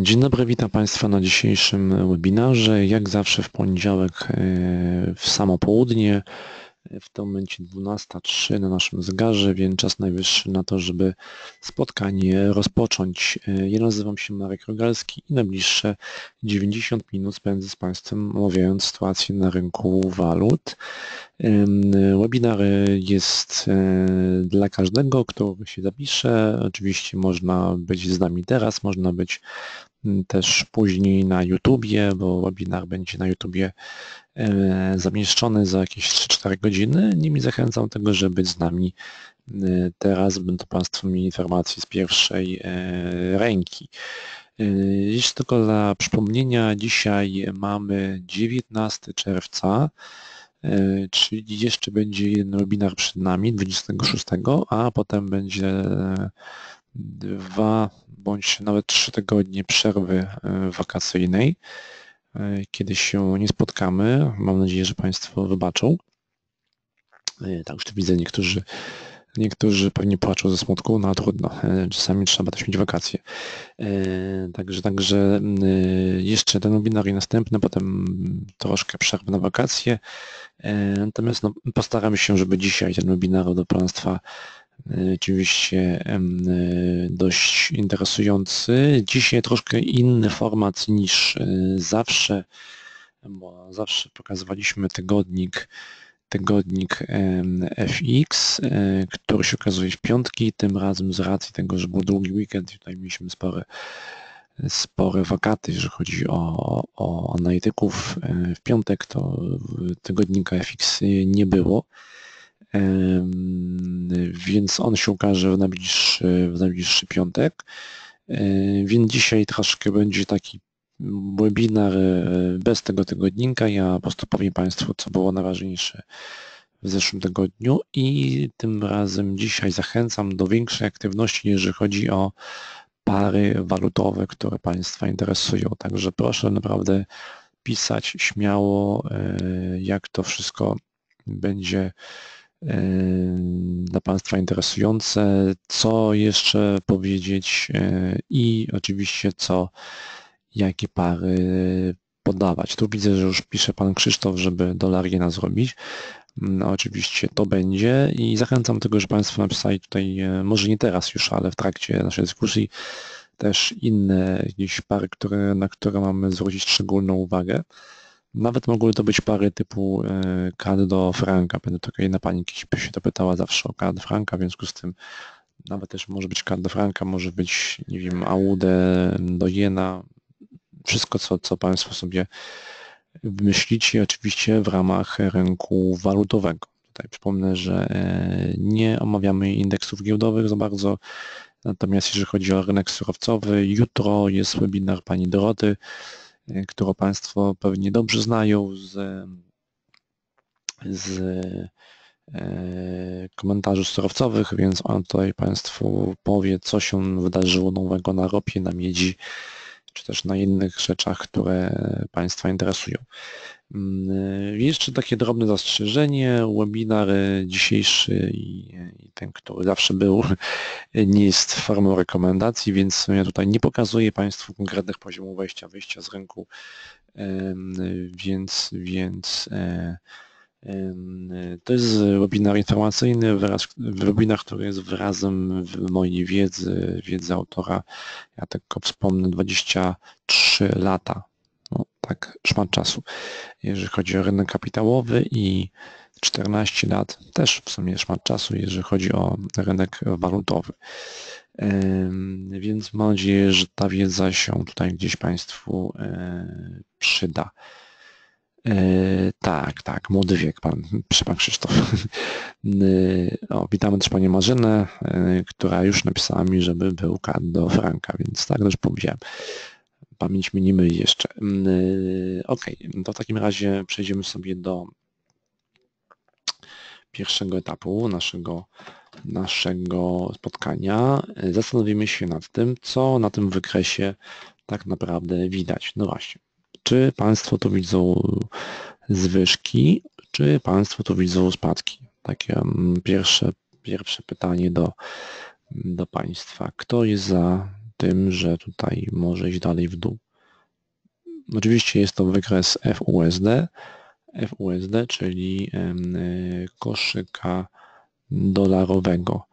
Dzień dobry, witam Państwa na dzisiejszym webinarze. Jak zawsze w poniedziałek e, w samo południe, w tym momencie 12.03 na naszym zegarze, więc czas najwyższy na to, żeby spotkanie rozpocząć. E, ja nazywam się Marek Rogalski i najbliższe 90 minut spędzę z Państwem omawiając sytuację na rynku walut. Webinar jest e, dla każdego, kto się zapisze. Oczywiście można być z nami teraz, można być też później na YouTubie, bo webinar będzie na YouTubie e, zamieszczony za jakieś 3-4 godziny. Niemniej zachęcam do tego, żeby być z nami e, teraz, będą Państwo mieli informacje z pierwszej ręki. Jeszcze tylko dla przypomnienia, dzisiaj mamy 19 czerwca. E, czyli jeszcze będzie jeden webinar przed nami 26, a potem będzie e, dwa bądź nawet trzy tygodnie przerwy e, wakacyjnej, kiedy się nie spotkamy. Mam nadzieję, że Państwo wybaczą. Tak już widzę, niektórzy, niektórzy pewnie płaczą ze smutku, no trudno, czasami trzeba też mieć wakacje. Także, także jeszcze ten webinar i następny, potem troszkę przerwy na wakacje. E, natomiast no, postaramy się, żeby dzisiaj ten webinar do Państwa e, oczywiście e, dość interesujący. Dzisiaj troszkę inny format niż zawsze, bo zawsze pokazywaliśmy tygodnik tygodnik FX, który się okazuje w piątki, tym razem z racji tego, że był długi weekend, tutaj mieliśmy spore spore wakaty, jeżeli chodzi o, o analityków. E, w piątek to tygodnika FX nie było, więc on się ukaże w najbliższy, w najbliższy piątek. Więc dzisiaj troszkę będzie taki webinar e, bez tego tygodnika. Ja po prostu powiem Państwu, co było najważniejsze w zeszłym tygodniu i tym razem dzisiaj zachęcam do większej aktywności, jeżeli chodzi o pary walutowe, które Państwa interesują. Także proszę naprawdę pisać śmiało, e, jak to wszystko będzie dla Państwa interesujące, co jeszcze powiedzieć e, i oczywiście co, jakie pary podawać. Tu widzę, że już pisze Pan Krzysztof, żeby dolar jena zrobić. No, oczywiście to będzie i zachęcam do tego, że Państwo napisali tutaj, e, może nie teraz już, ale w trakcie naszej dyskusji też inne jakieś pary, które, na które mamy zwrócić szczególną uwagę. Nawet mogły to być pary typu e, do franka. Będę tutaj na Pani się to pytała zawsze o card franka, w związku z tym nawet też może być do franka, może być, nie wiem, AUD do jena. Wszystko, co, co Państwo sobie myślicie oczywiście w ramach rynku walutowego. Tutaj przypomnę, że e, nie omawiamy indeksów giełdowych za bardzo, natomiast jeżeli chodzi o rynek surowcowy, jutro jest webinar pani Doroty, którą Państwo pewnie dobrze znają z, z e, komentarzy surowcowych, więc on tutaj Państwu powie, co się wydarzyło nowego na ropie, na miedzi, czy też na innych rzeczach, które Państwa interesują. Mm, jeszcze takie drobne zastrzeżenie, webinar dzisiejszy i, ten, który zawsze był, nie jest formą rekomendacji, więc ja tutaj nie pokazuję Państwu konkretnych poziomów wejścia, wyjścia z rynku, więc, więc e, to jest webinar informacyjny, wyraz, webinar, który jest wyrazem mojej wiedzy, wiedzy autora. Ja tylko wspomnę 23 lata, no, tak szmat czasu, jeżeli chodzi o rynek kapitałowy i 14 lat też w sumie szmat czasu, jeżeli chodzi o rynek walutowy. Więc mam nadzieję, że ta wiedza się tutaj gdzieś Państwu e, przyda. E, tak, tak, młody wiek, pan, pan Krzysztof. E, o, witamy też panią Marzynę, która już napisała mi, żeby był kad do Franka, więc tak też powiedziałem. Pamięć mi nie myli jeszcze. Ok, to w takim razie przejdziemy sobie do pierwszego etapu naszego, naszego spotkania. Zastanowimy się nad tym, co na tym wykresie tak naprawdę widać. No właśnie, czy Państwo tu widzą zwyżki, czy Państwo tu widzą spadki? Takie mm, pierwsze, pierwsze pytanie do, do Państwa. Kto jest za tym, że tutaj może iść dalej w dół. Oczywiście jest to wykres FUSD, FUSD, czyli koszyka dolarowego.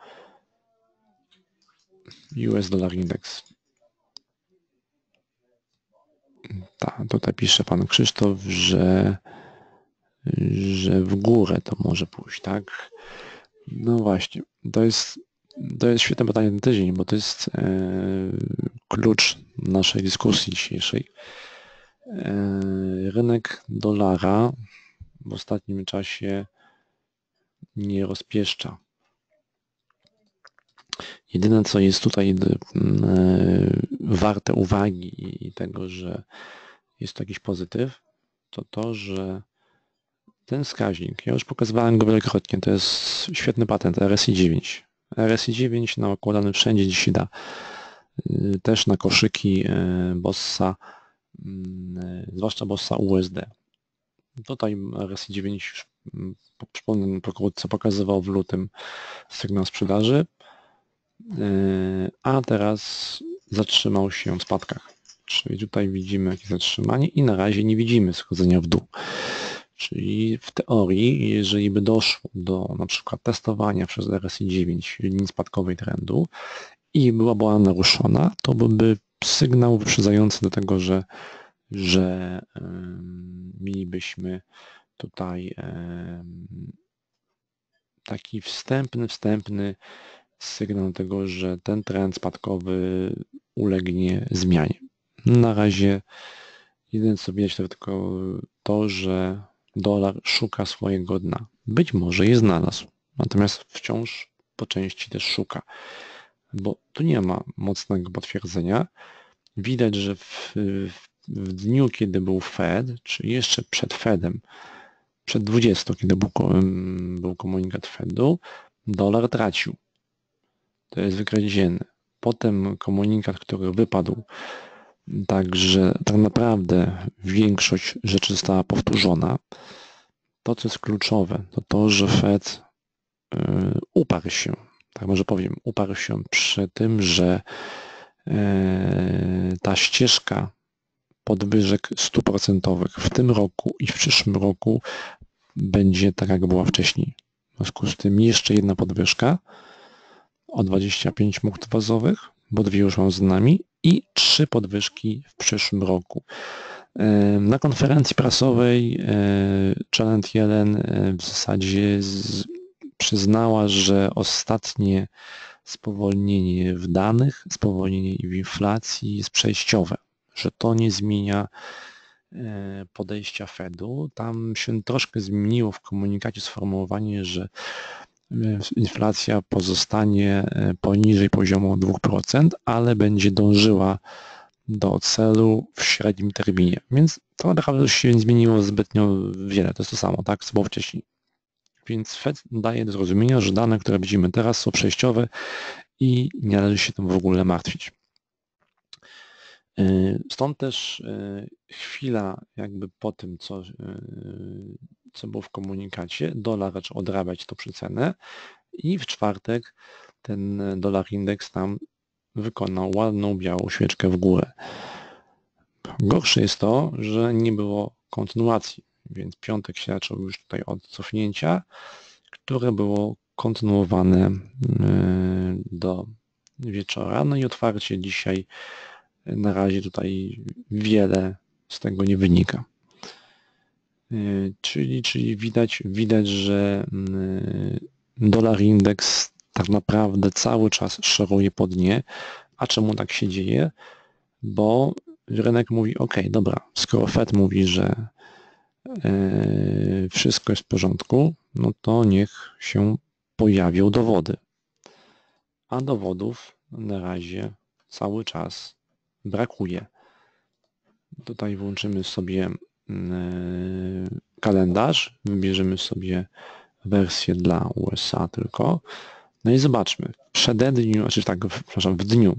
US Dollar Index. Tak, tutaj pisze pan Krzysztof, że, że w górę to może pójść, tak? No właśnie, to jest, to jest świetne pytanie na tydzień, bo to jest e, klucz naszej dyskusji dzisiejszej. E, rynek dolara w ostatnim czasie nie rozpieszcza. Jedyne, co jest tutaj e, warte uwagi i tego, że jest to jakiś pozytyw, to to, że ten wskaźnik, ja już pokazywałem go wielokrotnie, to jest świetny patent RSI 9. RSI 9 nakładany wszędzie gdzie się da. E, też na koszyki Bossa, mm, zwłaszcza Bossa USD. Tutaj RSI 9 już mm, przypomnę pokrótce pokazywał w lutym sygnał sprzedaży, a teraz zatrzymał się w spadkach. Czyli tutaj widzimy jakieś zatrzymanie i na razie nie widzimy schodzenia w dół. Czyli w teorii, jeżeli by doszło do na przykład testowania przez RSI 9 linii spadkowej trendu i byłaby ona naruszona, to byłby sygnał wyprzedzający do tego, że że mielibyśmy tutaj taki wstępny, wstępny sygnał tego, że ten trend spadkowy ulegnie zmianie. Na razie jedyne co widać to tylko to, że dolar szuka swojego dna. Być może je znalazł, natomiast wciąż po części też szuka, bo tu nie ma mocnego potwierdzenia. Widać, że w, w dniu, kiedy był Fed, czy jeszcze przed Fedem, przed 20, kiedy był, był komunikat Fedu, dolar tracił. To jest wykres dzienny. Potem komunikat, który wypadł, także tak naprawdę większość rzeczy została powtórzona. To, co jest kluczowe, to to, że Fed y, uparł się, tak może powiem, uparł się przy tym, że y, ta ścieżka podwyżek stuprocentowych w tym roku i w przyszłym roku będzie tak, jak była wcześniej. W związku z tym jeszcze jedna podwyżka o 25 punktów bazowych, bo dwie już mam z nami i trzy podwyżki w przyszłym roku. Na konferencji prasowej e, Janet Yellen e, w zasadzie przyznała, że ostatnie spowolnienie w danych, spowolnienie w inflacji jest przejściowe że to nie zmienia e, podejścia Fedu. Tam się troszkę zmieniło w komunikacie sformułowanie, że inflacja pozostanie e, poniżej poziomu 2%, ale będzie dążyła do celu w średnim terminie. Więc to naprawdę się nie zmieniło zbytnio wiele. To jest to samo, tak, co było wcześniej. Więc Fed daje do zrozumienia, że dane, które widzimy teraz są przejściowe i nie należy się tym w ogóle martwić. E, stąd też e, chwila jakby po tym, co, co było w komunikacie, dolar zaczął odrabiać to przecenę i w czwartek ten dolar indeks tam wykonał ładną białą świeczkę w górę. Gorsze jest to, że nie było kontynuacji, więc piątek się zaczął już tutaj od cofnięcia, które było kontynuowane do wieczora. No i otwarcie dzisiaj na razie tutaj wiele z tego nie wynika. E, czyli, czyli widać, widać, że mm, dolar indeks tak naprawdę cały czas szoruje po dnie. A czemu tak się dzieje? Bo rynek mówi, ok, dobra, skoro Fed mówi, że e, wszystko jest w porządku, no to niech się pojawią dowody. A dowodów na razie cały czas brakuje. Tutaj włączymy sobie kalendarz, wybierzemy sobie wersję dla USA tylko. No i zobaczmy, w przededniu, znaczy tak, przepraszam, w dniu,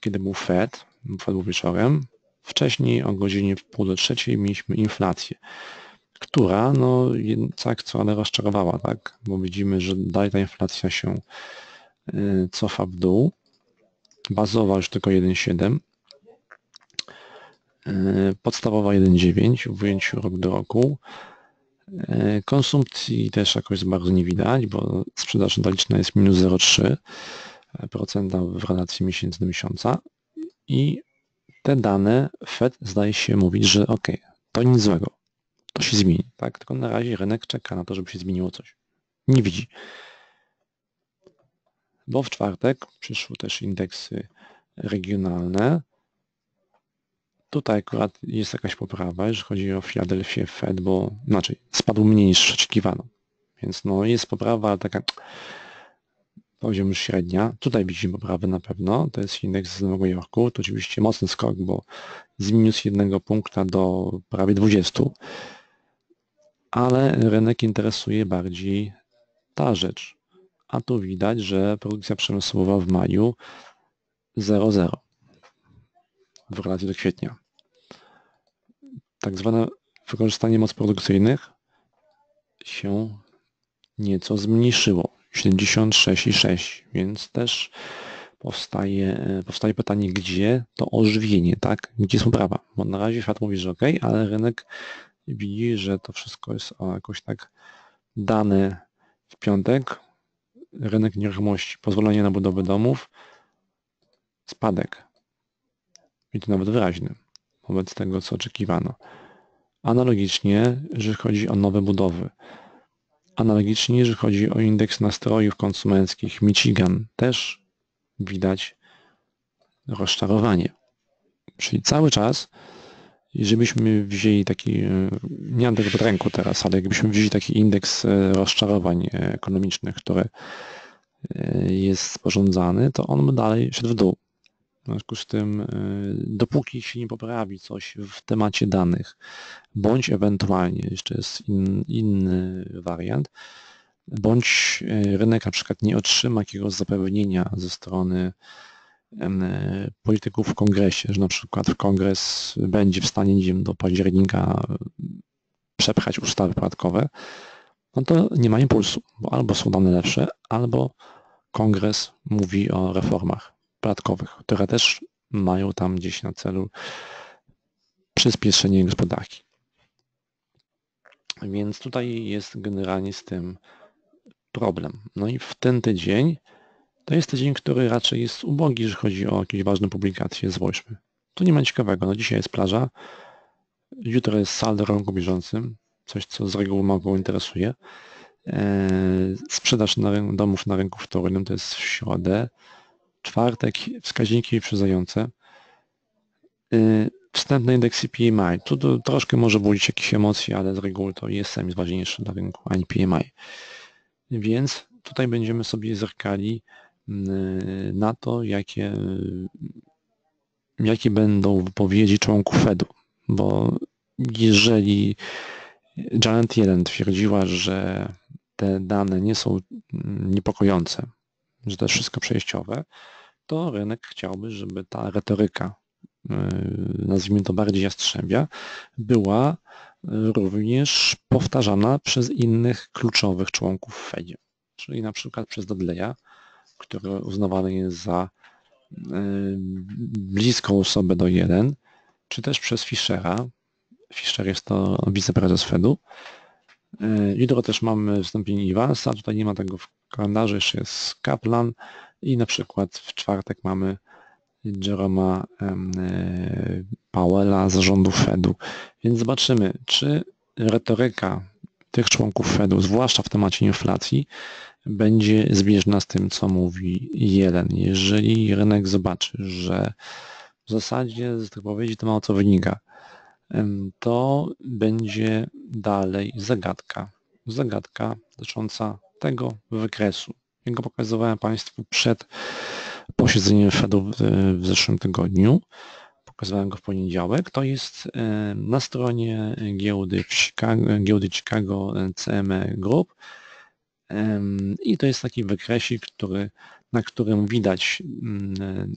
kiedy był Fed, Fed był wieczorem, wcześniej o godzinie w pół do trzeciej mieliśmy inflację, która no tak co ale rozczarowała, tak, bo widzimy, że dalej ta inflacja się y, cofa w dół. Bazowa już tylko 1,7, podstawowa 1,9 w ujęciu rok do roku. Konsumpcji też jakoś bardzo nie widać, bo sprzedaż detaliczna jest minus 0,3% w relacji miesięcy do miesiąca i te dane Fed zdaje się mówić, że ok, to nic złego, to się zmieni, tak? Tylko na razie rynek czeka na to, żeby się zmieniło coś. Nie widzi. Bo w czwartek przyszły też indeksy regionalne. Tutaj akurat jest jakaś poprawa, jeżeli chodzi o Philadelphia Fed, bo znaczy spadł mniej niż oczekiwano. Więc no jest poprawa, ale taka poziom już średnia. Tutaj widzimy poprawę na pewno. To jest indeks z Nowego Jorku. To oczywiście mocny skok, bo z minus jednego punkta do prawie 20. Ale rynek interesuje bardziej ta rzecz. A tu widać, że produkcja przemysłowa w maju 0,0 w relacji do kwietnia. Tak zwane wykorzystanie moc produkcyjnych się nieco zmniejszyło. 76,6, więc też powstaje, powstaje pytanie, gdzie to ożywienie, tak? Gdzie jest poprawa? Bo na razie świat mówi, że ok, ale rynek widzi, że to wszystko jest jakoś tak dane w piątek. Rynek nieruchomości, pozwolenie na budowę domów, spadek. I to nawet wyraźny wobec tego, co oczekiwano. Analogicznie, jeżeli chodzi o nowe budowy, Analogicznie, jeżeli chodzi o indeks nastrojów konsumenckich, Michigan też widać rozczarowanie. Czyli cały czas, jeżeli byśmy wzięli taki, e, nie mam tego pod ręką teraz, ale jakbyśmy wzięli taki indeks e, rozczarowań e, ekonomicznych, który jest sporządzany, to on dalej szedł w dół. W związku z tym, y, dopóki się nie poprawi coś w temacie danych, bądź ewentualnie, jeszcze jest in, inny wariant, bądź y, rynek na przykład nie otrzyma jakiegoś zapewnienia ze strony polityków w kongresie, że na przykład kongres będzie w stanie, nie wiem, do października przepchać ustawy podatkowe, no to nie ma impulsu, bo albo są dane lepsze, albo kongres mówi o reformach podatkowych, które też mają tam gdzieś na celu przyspieszenie gospodarki. Więc tutaj jest generalnie z tym problem. No i w ten tydzień to jest tydzień, który raczej jest ubogi, jeżeli chodzi o jakieś ważne publikacje, zwłaszcza. Tu nie ma ciekawego. No dzisiaj jest plaża, jutro jest saldo rynku bieżącym, coś co z reguły mało interesuje. Eee, sprzedaż na domów na rynku wtórnym to jest w środę czwartek wskaźniki wyprzedzające. Y, wstępne indeksy PMI. Tu troszkę może budzić jakieś emocje, ale z reguły to ISM jest ważniejszy dla rynku, a nie PMI. Więc tutaj będziemy sobie zerkali y, na to, jakie, jakie będą wypowiedzi członków Fedu, bo jeżeli Janet Yellen twierdziła, że te dane nie są niepokojące, że to jest wszystko przejściowe, to rynek chciałby, żeby ta retoryka, y, nazwijmy to bardziej jastrzębia, była również powtarzana przez innych kluczowych członków Fedzie, czyli na przykład przez Dudleya, który uznawany jest za y, bliską osobę do jeden, czy też przez Fischera. Fischer jest to wiceprezes Fedu. Y, jutro też mamy wystąpienie Iwansa, tutaj nie ma tego w kalendarzu jeszcze jest Kaplan i na przykład w czwartek mamy Jeroma e, Powella z zarządu Fedu. Więc zobaczymy, czy retoryka tych członków Fedu, zwłaszcza w temacie inflacji, będzie zbieżna z tym, co mówi jeden. Jeżeli rynek zobaczy, że w zasadzie z tych powiedzi to mało co wynika, to będzie dalej zagadka. Zagadka dotycząca tego wykresu. Ja go pokazywałem Państwu przed posiedzeniem Fedu w zeszłym tygodniu. Pokazywałem go w poniedziałek. To jest e, na stronie giełdy, Chicago, giełdy Chicago CME Group i to jest taki wykresik, który, na którym widać mm,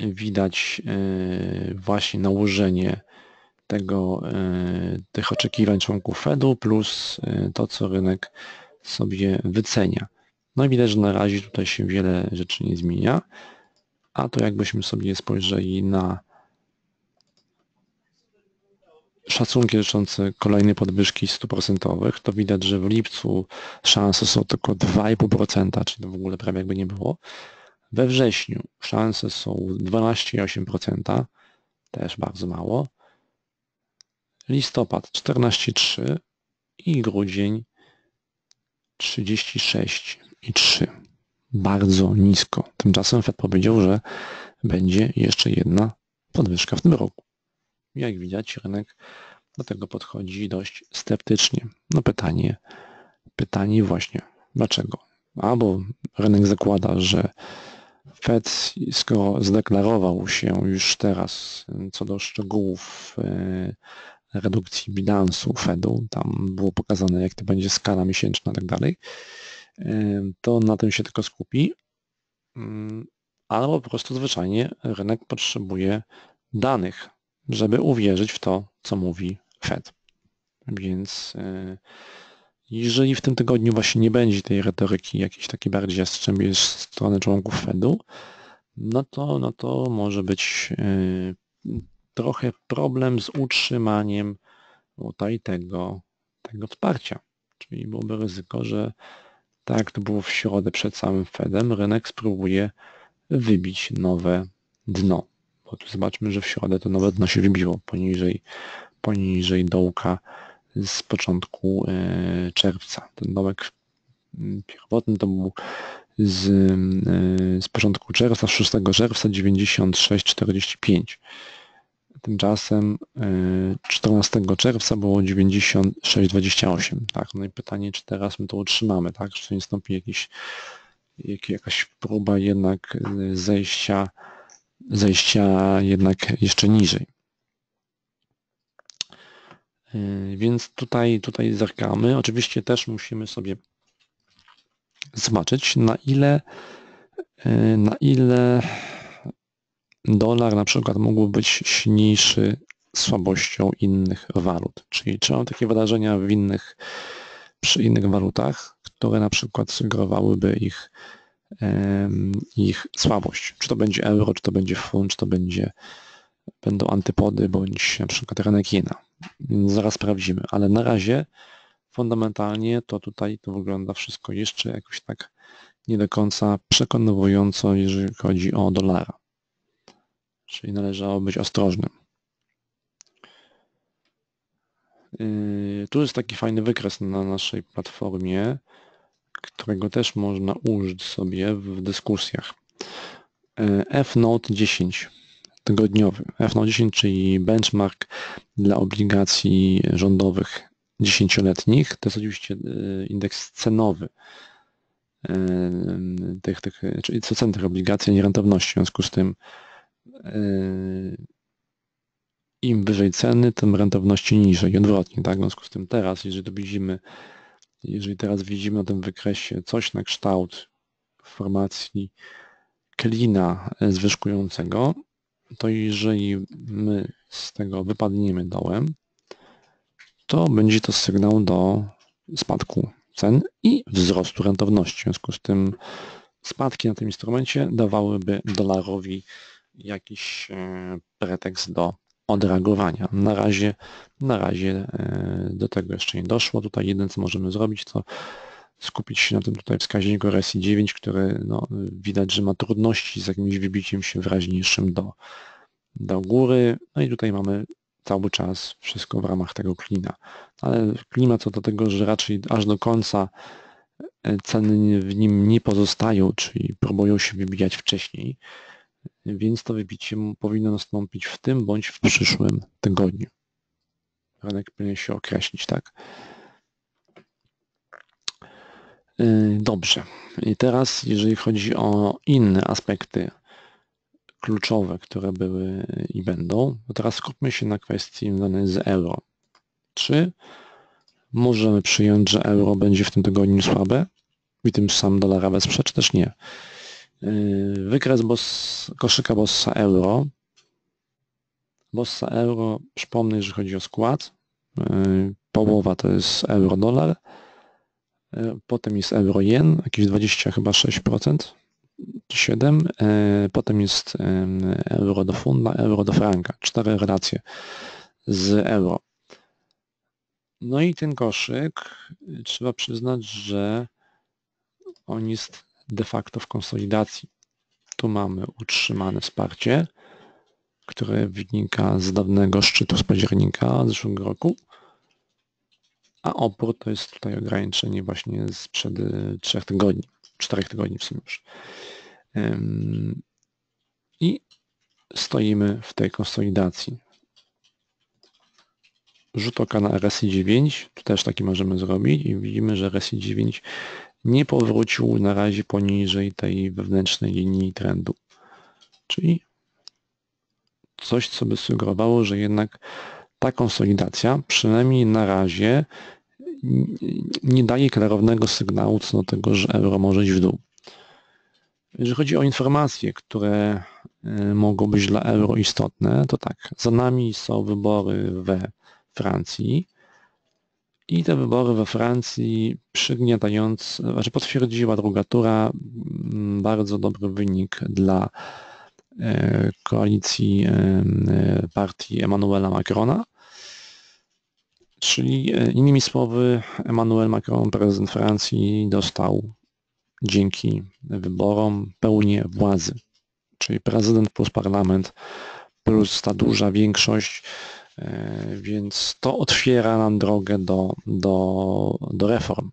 widać e, właśnie nałożenie tego, e, tych oczekiwań członków Fedu plus e, to, co rynek sobie wycenia. No i widać, że na razie tutaj się wiele rzeczy nie zmienia, a to jakbyśmy sobie spojrzeli na szacunki dotyczące kolejnej podwyżki stóp procentowych, to widać, że w lipcu szanse są tylko 2,5%, czyli to w ogóle prawie jakby nie było. We wrześniu szanse są 12,8%, też bardzo mało. Listopad 14,3% i grudzień 36,3%. Bardzo nisko. Tymczasem Fed powiedział, że będzie jeszcze jedna podwyżka w tym roku. Jak widać, rynek do tego podchodzi dość sceptycznie. No pytanie, pytanie właśnie, dlaczego? Albo rynek zakłada, że Fed, skoro zdeklarował się już teraz co do szczegółów e, redukcji bilansu Fedu, tam było pokazane jak to będzie skala miesięczna i tak dalej, to na tym się tylko skupi, mm, albo po prostu zwyczajnie rynek potrzebuje danych, żeby uwierzyć w to, co mówi Fed. Więc e, jeżeli w tym tygodniu właśnie nie będzie tej retoryki jakiejś takiej bardziej jastrzębiej z strony członków Fedu, no to, no to może być e, trochę problem z utrzymaniem tutaj tego, tego wsparcia. Czyli byłoby ryzyko, że tak to było w środę przed samym Fedem, rynek spróbuje wybić nowe dno. Bo tu zobaczmy, że w środę to nowe dno się wybiło poniżej, poniżej dołka z początku e, czerwca. Ten dołek pierwotny to był z, e, z początku czerwca, 6 czerwca 96,45. Tymczasem 14 e, czerwca było 96,28. Tak, no i pytanie, czy teraz my to utrzymamy, tak? Czy nastąpi jakiś, jakaś próba jednak zejścia, zejścia jednak jeszcze niżej. E, więc tutaj, tutaj zerkamy. Oczywiście też musimy sobie zobaczyć, na ile, e, na ile dolar na przykład mógłby być silniejszy słabością innych walut. Czyli czy mam takie wydarzenia w innych, przy innych walutach, które na przykład sugerowałyby ich, ich słabość. Czy to będzie euro, czy to będzie funt, czy to będzie, będą antypody, bądź na przykład rynek jena. Zaraz sprawdzimy, ale na razie fundamentalnie to tutaj to wygląda wszystko jeszcze jakoś tak nie do końca przekonująco, jeżeli chodzi o dolara. Czyli należało być ostrożnym. Yy, tu jest taki fajny wykres na naszej platformie, którego też można użyć sobie w dyskusjach. Yy, F-Note 10 tygodniowy. F-Note 10, czyli benchmark dla obligacji rządowych dziesięcioletnich. To jest oczywiście yy, indeks cenowy tych, tych, czyli co cen tych obligacji, nie rentowności. W związku z tym im wyżej ceny, tym rentowności niżej i odwrotnie. Tak? W związku z tym teraz, jeżeli to widzimy, jeżeli teraz widzimy na tym wykresie coś na kształt formacji klina zwyżkującego, to jeżeli my z tego wypadniemy dołem, to będzie to sygnał do spadku cen i wzrostu rentowności. W związku z tym spadki na tym instrumencie dawałyby dolarowi jakiś e, pretekst do odreagowania. Na razie, na razie e, do tego jeszcze nie doszło. Tutaj jeden co możemy zrobić to skupić się na tym tutaj wskaźniku RSI 9, który no, widać, że ma trudności z jakimś wybiciem się wyraźniejszym do, do góry. No i tutaj mamy cały czas wszystko w ramach tego klina. Ale klimat co do tego, że raczej aż do końca e, ceny w nim nie pozostają, czyli próbują się wybijać wcześniej więc to wybicie powinno nastąpić w tym bądź w przyszłym tygodniu. Rynek powinien się określić, tak? Y, dobrze. I teraz, jeżeli chodzi o inne aspekty kluczowe, które były i będą, to teraz skupmy się na kwestii związanej z euro. Czy możemy przyjąć, że euro będzie w tym tygodniu słabe i tym samym dolara wesprze, czy też nie? Yy, wykres boss, koszyka Bossa Euro. Bossa Euro, przypomnę, że chodzi o skład. Yy, połowa to jest euro-dolar, Potem jest euro-jen, jakieś 20 chyba 6%, 7. Potem jest euro do funda, euro do franka, cztery relacje z euro. No i ten koszyk, trzeba przyznać, że on jest de facto w konsolidacji. Tu mamy utrzymane wsparcie, które wynika z dawnego szczytu z października zeszłego roku, a opór to jest tutaj ograniczenie właśnie sprzed trzech tygodni, czterech tygodni w sumie już. I stoimy w tej konsolidacji. Rzut oka na RSI 9, tu też taki możemy zrobić i widzimy, że RSI 9 nie powrócił na razie poniżej tej wewnętrznej linii trendu. Czyli coś, co by sugerowało, że jednak ta konsolidacja, przynajmniej na razie, nie daje klarownego sygnału co do tego, że euro może iść w dół. Jeżeli chodzi o informacje, które y, mogą być dla euro istotne, to tak, za nami są wybory we Francji i te wybory we Francji przygniatając, znaczy potwierdziła druga tura mm, bardzo dobry wynik dla e, koalicji e, partii Emmanuela Macrona, czyli e, innymi słowy Emmanuel Macron, prezydent Francji dostał dzięki wyborom pełnię władzy, czyli prezydent plus parlament plus ta duża większość E, więc to otwiera nam drogę do, do, do reform.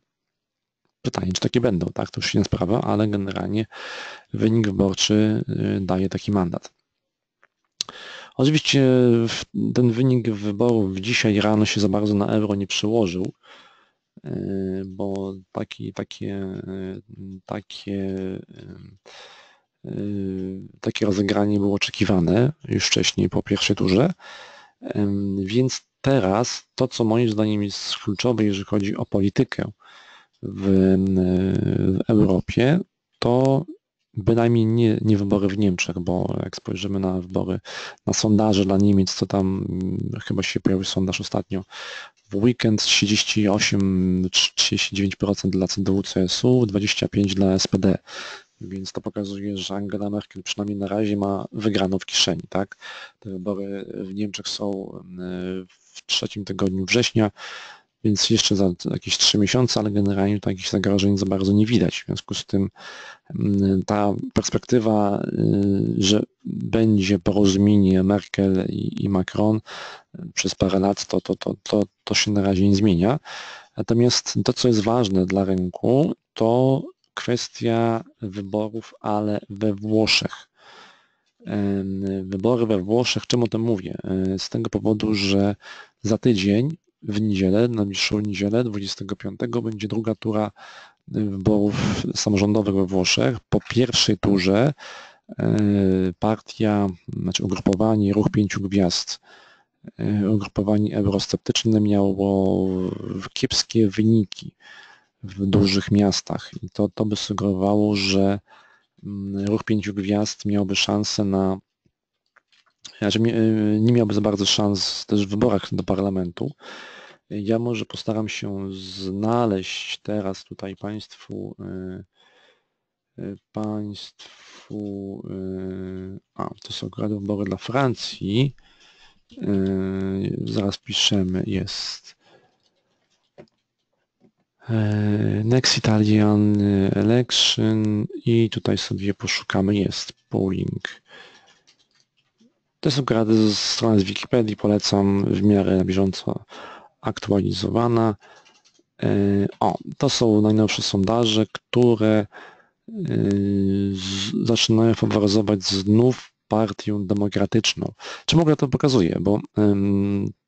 Pytanie, czy takie będą, tak? To już inna sprawa, ale generalnie wynik wyborczy y, daje taki mandat. Oczywiście ten wynik wyborów dzisiaj rano się za bardzo na euro nie przełożył, y, bo taki, takie, takie, takie rozegranie było oczekiwane już wcześniej po pierwszej turze. Więc teraz to, co moim zdaniem jest kluczowe, jeżeli chodzi o politykę w, w Europie, to bynajmniej nie, nie wybory w Niemczech, bo jak spojrzymy na wybory, na sondaże dla Niemiec, to tam mm, chyba się pojawił sondaż ostatnio w weekend 38-39% dla CDU-CSU, 25% dla SPD więc to pokazuje, że Angela Merkel przynajmniej na razie ma wygraną w kieszeni. Tak? Te wybory w Niemczech są e, w trzecim tygodniu września, więc jeszcze za jakieś trzy miesiące, ale generalnie takich zagrożeń za bardzo nie widać. W związku z tym ta perspektywa, e, że będzie porozumienie Merkel i, Macron e, przez parę lat, to, to, to, to, to się na razie nie zmienia. Natomiast to, co jest ważne dla rynku, to kwestia wyborów, ale we Włoszech. Wybory we Włoszech, czemu o tym mówię? E, z tego powodu, że za tydzień, w niedzielę, na najbliższą niedzielę, 25, będzie druga tura wyborów samorządowych we Włoszech. Po pierwszej turze e, partia, znaczy ugrupowanie Ruch Pięciu Gwiazd, e, ugrupowanie eurosceptyczne miało kiepskie wyniki w dużych miastach. I to, to by sugerowało, że mm, ruch pięciu gwiazd miałby szansę na znaczy nie miałby za bardzo szans też w wyborach do parlamentu. Ja może postaram się znaleźć teraz tutaj Państwu y, y, Państwu y, a to są akurat wybory dla Francji. Zaraz piszemy jest Next Italian Election i tutaj sobie poszukamy, jest polling. To są grady ze strony z Wikipedii, polecam w miarę na bieżąco aktualizowana. E, o, to są najnowsze sondaże, które e, zaczynają faworyzować znów partię demokratyczną. Czemu ja to pokazuję? Bo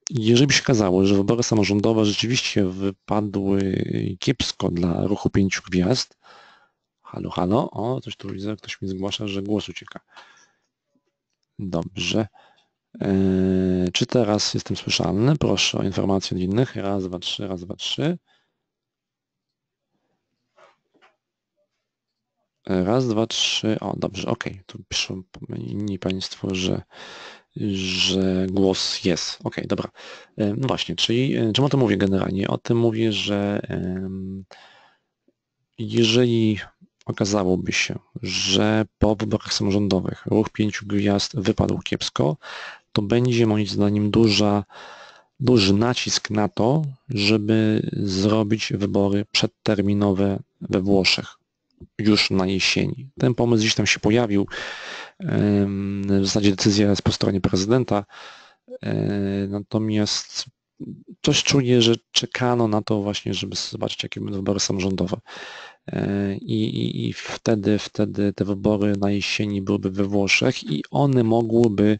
jeżeli by się okazało, że wybory samorządowe rzeczywiście wypadły kiepsko dla ruchu pięciu gwiazd, halo, halo, o, coś tu widzę, ktoś mi zgłasza, że głos ucieka. Dobrze. Eee, czy teraz jestem słyszalny? Proszę o informacje od innych. Raz, dwa, trzy, raz, dwa, trzy. Raz, dwa, trzy. O, dobrze, ok. Tu piszą inni Państwo, że że głos jest. Ok, dobra. No właśnie, czyli czemu o tym mówię generalnie? O tym mówię, że jeżeli okazałoby się, że po wyborach samorządowych ruch pięciu gwiazd wypadł kiepsko, to będzie moim zdaniem duża, duży nacisk na to, żeby zrobić wybory przedterminowe we Włoszech już na jesieni. Ten pomysł gdzieś tam się pojawił, w zasadzie decyzja jest po stronie prezydenta, e, natomiast coś czuję, że czekano na to właśnie, żeby zobaczyć, jakie będą wybory samorządowe. E, I, i, I wtedy, wtedy te wybory na jesieni byłyby we Włoszech i one mogłyby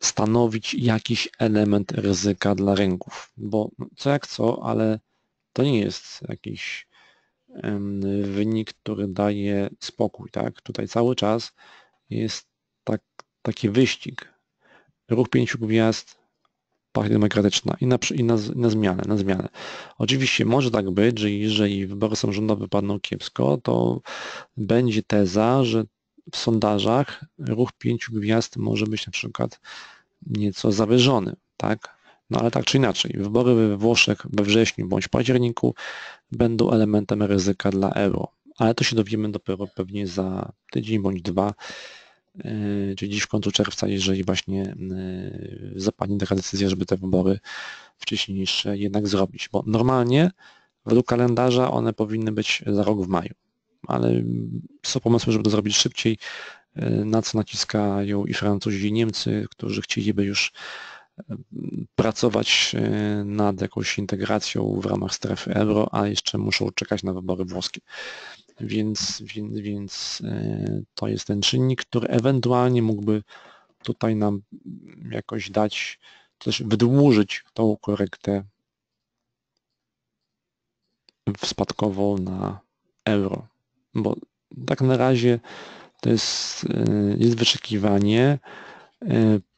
stanowić jakiś element ryzyka dla rynków. Bo co jak co, ale to nie jest jakiś wynik, który daje spokój. Tak? Tutaj cały czas jest tak, taki wyścig. Ruch pięciu gwiazd, Partia Demokratyczna i na, i na, na zmianę, na zmianę. Oczywiście może tak być, że jeżeli wybory samorządowe padną kiepsko, to będzie teza, że w sondażach ruch pięciu gwiazd może być na przykład nieco zawyżony, tak? No ale tak czy inaczej, wybory we Włoszech we wrześniu bądź październiku będą elementem ryzyka dla euro, ale to się dowiemy dopiero pewnie za tydzień bądź dwa, czyli dziś w końcu czerwca, jeżeli właśnie yy, zapadnie taka decyzja, żeby te wybory wcześniejsze jednak zrobić, bo normalnie według kalendarza one powinny być za rok w maju, ale są pomysły, żeby to zrobić szybciej, yy, na co naciskają i Francuzi i Niemcy, którzy chcieliby już pracować e, nad jakąś integracją w ramach strefy euro, a jeszcze muszą czekać na wybory włoskie. Więc, więc, więc e, to jest ten czynnik, który ewentualnie mógłby tutaj nam jakoś dać, też wydłużyć tą korektę spadkową na euro. Bo tak na razie to jest, e, jest wyczekiwanie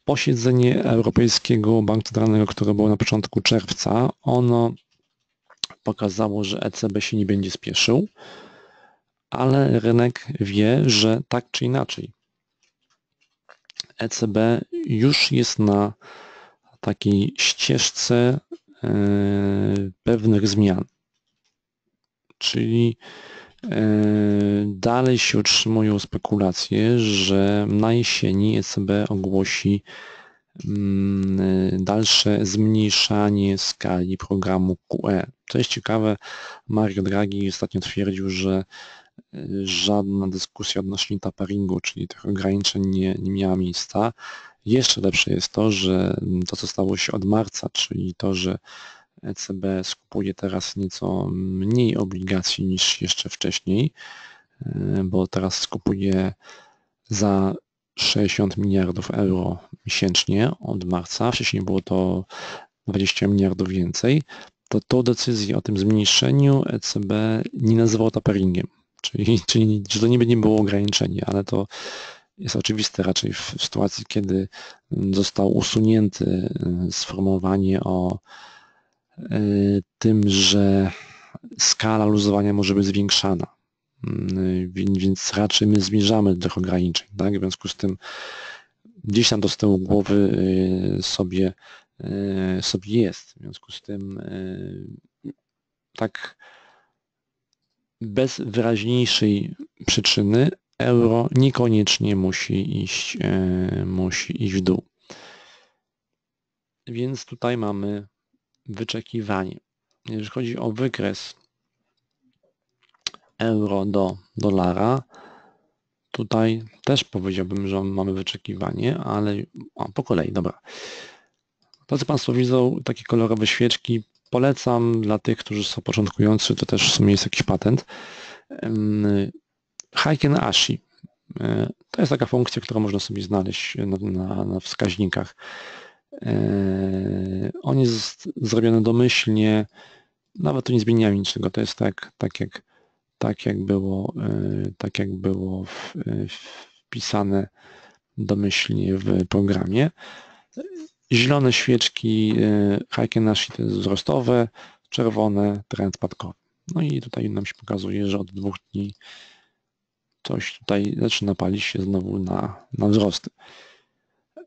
posiedzenie Europejskiego Banku Centralnego, które było na początku czerwca, ono pokazało, że ECB się nie będzie spieszył, ale rynek wie, że tak czy inaczej ECB już jest na takiej ścieżce e, pewnych zmian. Czyli E, dalej się utrzymują spekulacje, że na jesieni ECB ogłosi mm, dalsze zmniejszanie skali programu QE. Co jest ciekawe, Mario Draghi ostatnio twierdził, że żadna dyskusja odnośnie taperingu, czyli tych ograniczeń nie, nie miała miejsca. Jeszcze lepsze jest to, że to co stało się od marca, czyli to, że ECB skupuje teraz nieco mniej obligacji niż jeszcze wcześniej, e, bo teraz skupuje za 60 miliardów euro miesięcznie od marca, wcześniej było to 20 miliardów więcej, to tą decyzję o tym zmniejszeniu ECB nie nazywał taperingiem, czyli, czyli że to niby nie było ograniczenie, ale to jest oczywiste raczej w sytuacji, kiedy został usunięty e, sformułowanie o E, tym, że skala luzowania może być zwiększana. Mm, więc raczej my zmierzamy do tych ograniczeń. Tak? W związku z tym gdzieś tam do z tyłu głowy sobie, sobie jest. W związku z tym tak bez wyraźniejszej przyczyny euro niekoniecznie musi iść, musi iść w dół. Więc tutaj mamy wyczekiwanie. Jeżeli chodzi o wykres euro do dolara, tutaj też powiedziałbym, że mamy wyczekiwanie, ale po kolei, dobra. To, co Państwo widzą, takie kolorowe świeczki, polecam dla tych, którzy są początkujący, to też w sumie jest jakiś patent. Heiken Ashi. E, to jest taka funkcja, którą można sobie znaleźć na, na, na wskaźnikach. E, on jest zrobiony domyślnie, nawet tu nie zmieniamy niczego, to jest tak, tak, jak, tak jak było, e, tak jak było wpisane domyślnie w programie. Zielone świeczki e, Hakenashi to jest wzrostowe, czerwone trend spadkowy. No i tutaj nam się pokazuje, że od dwóch dni coś tutaj zaczyna palić się znowu na, na wzrosty.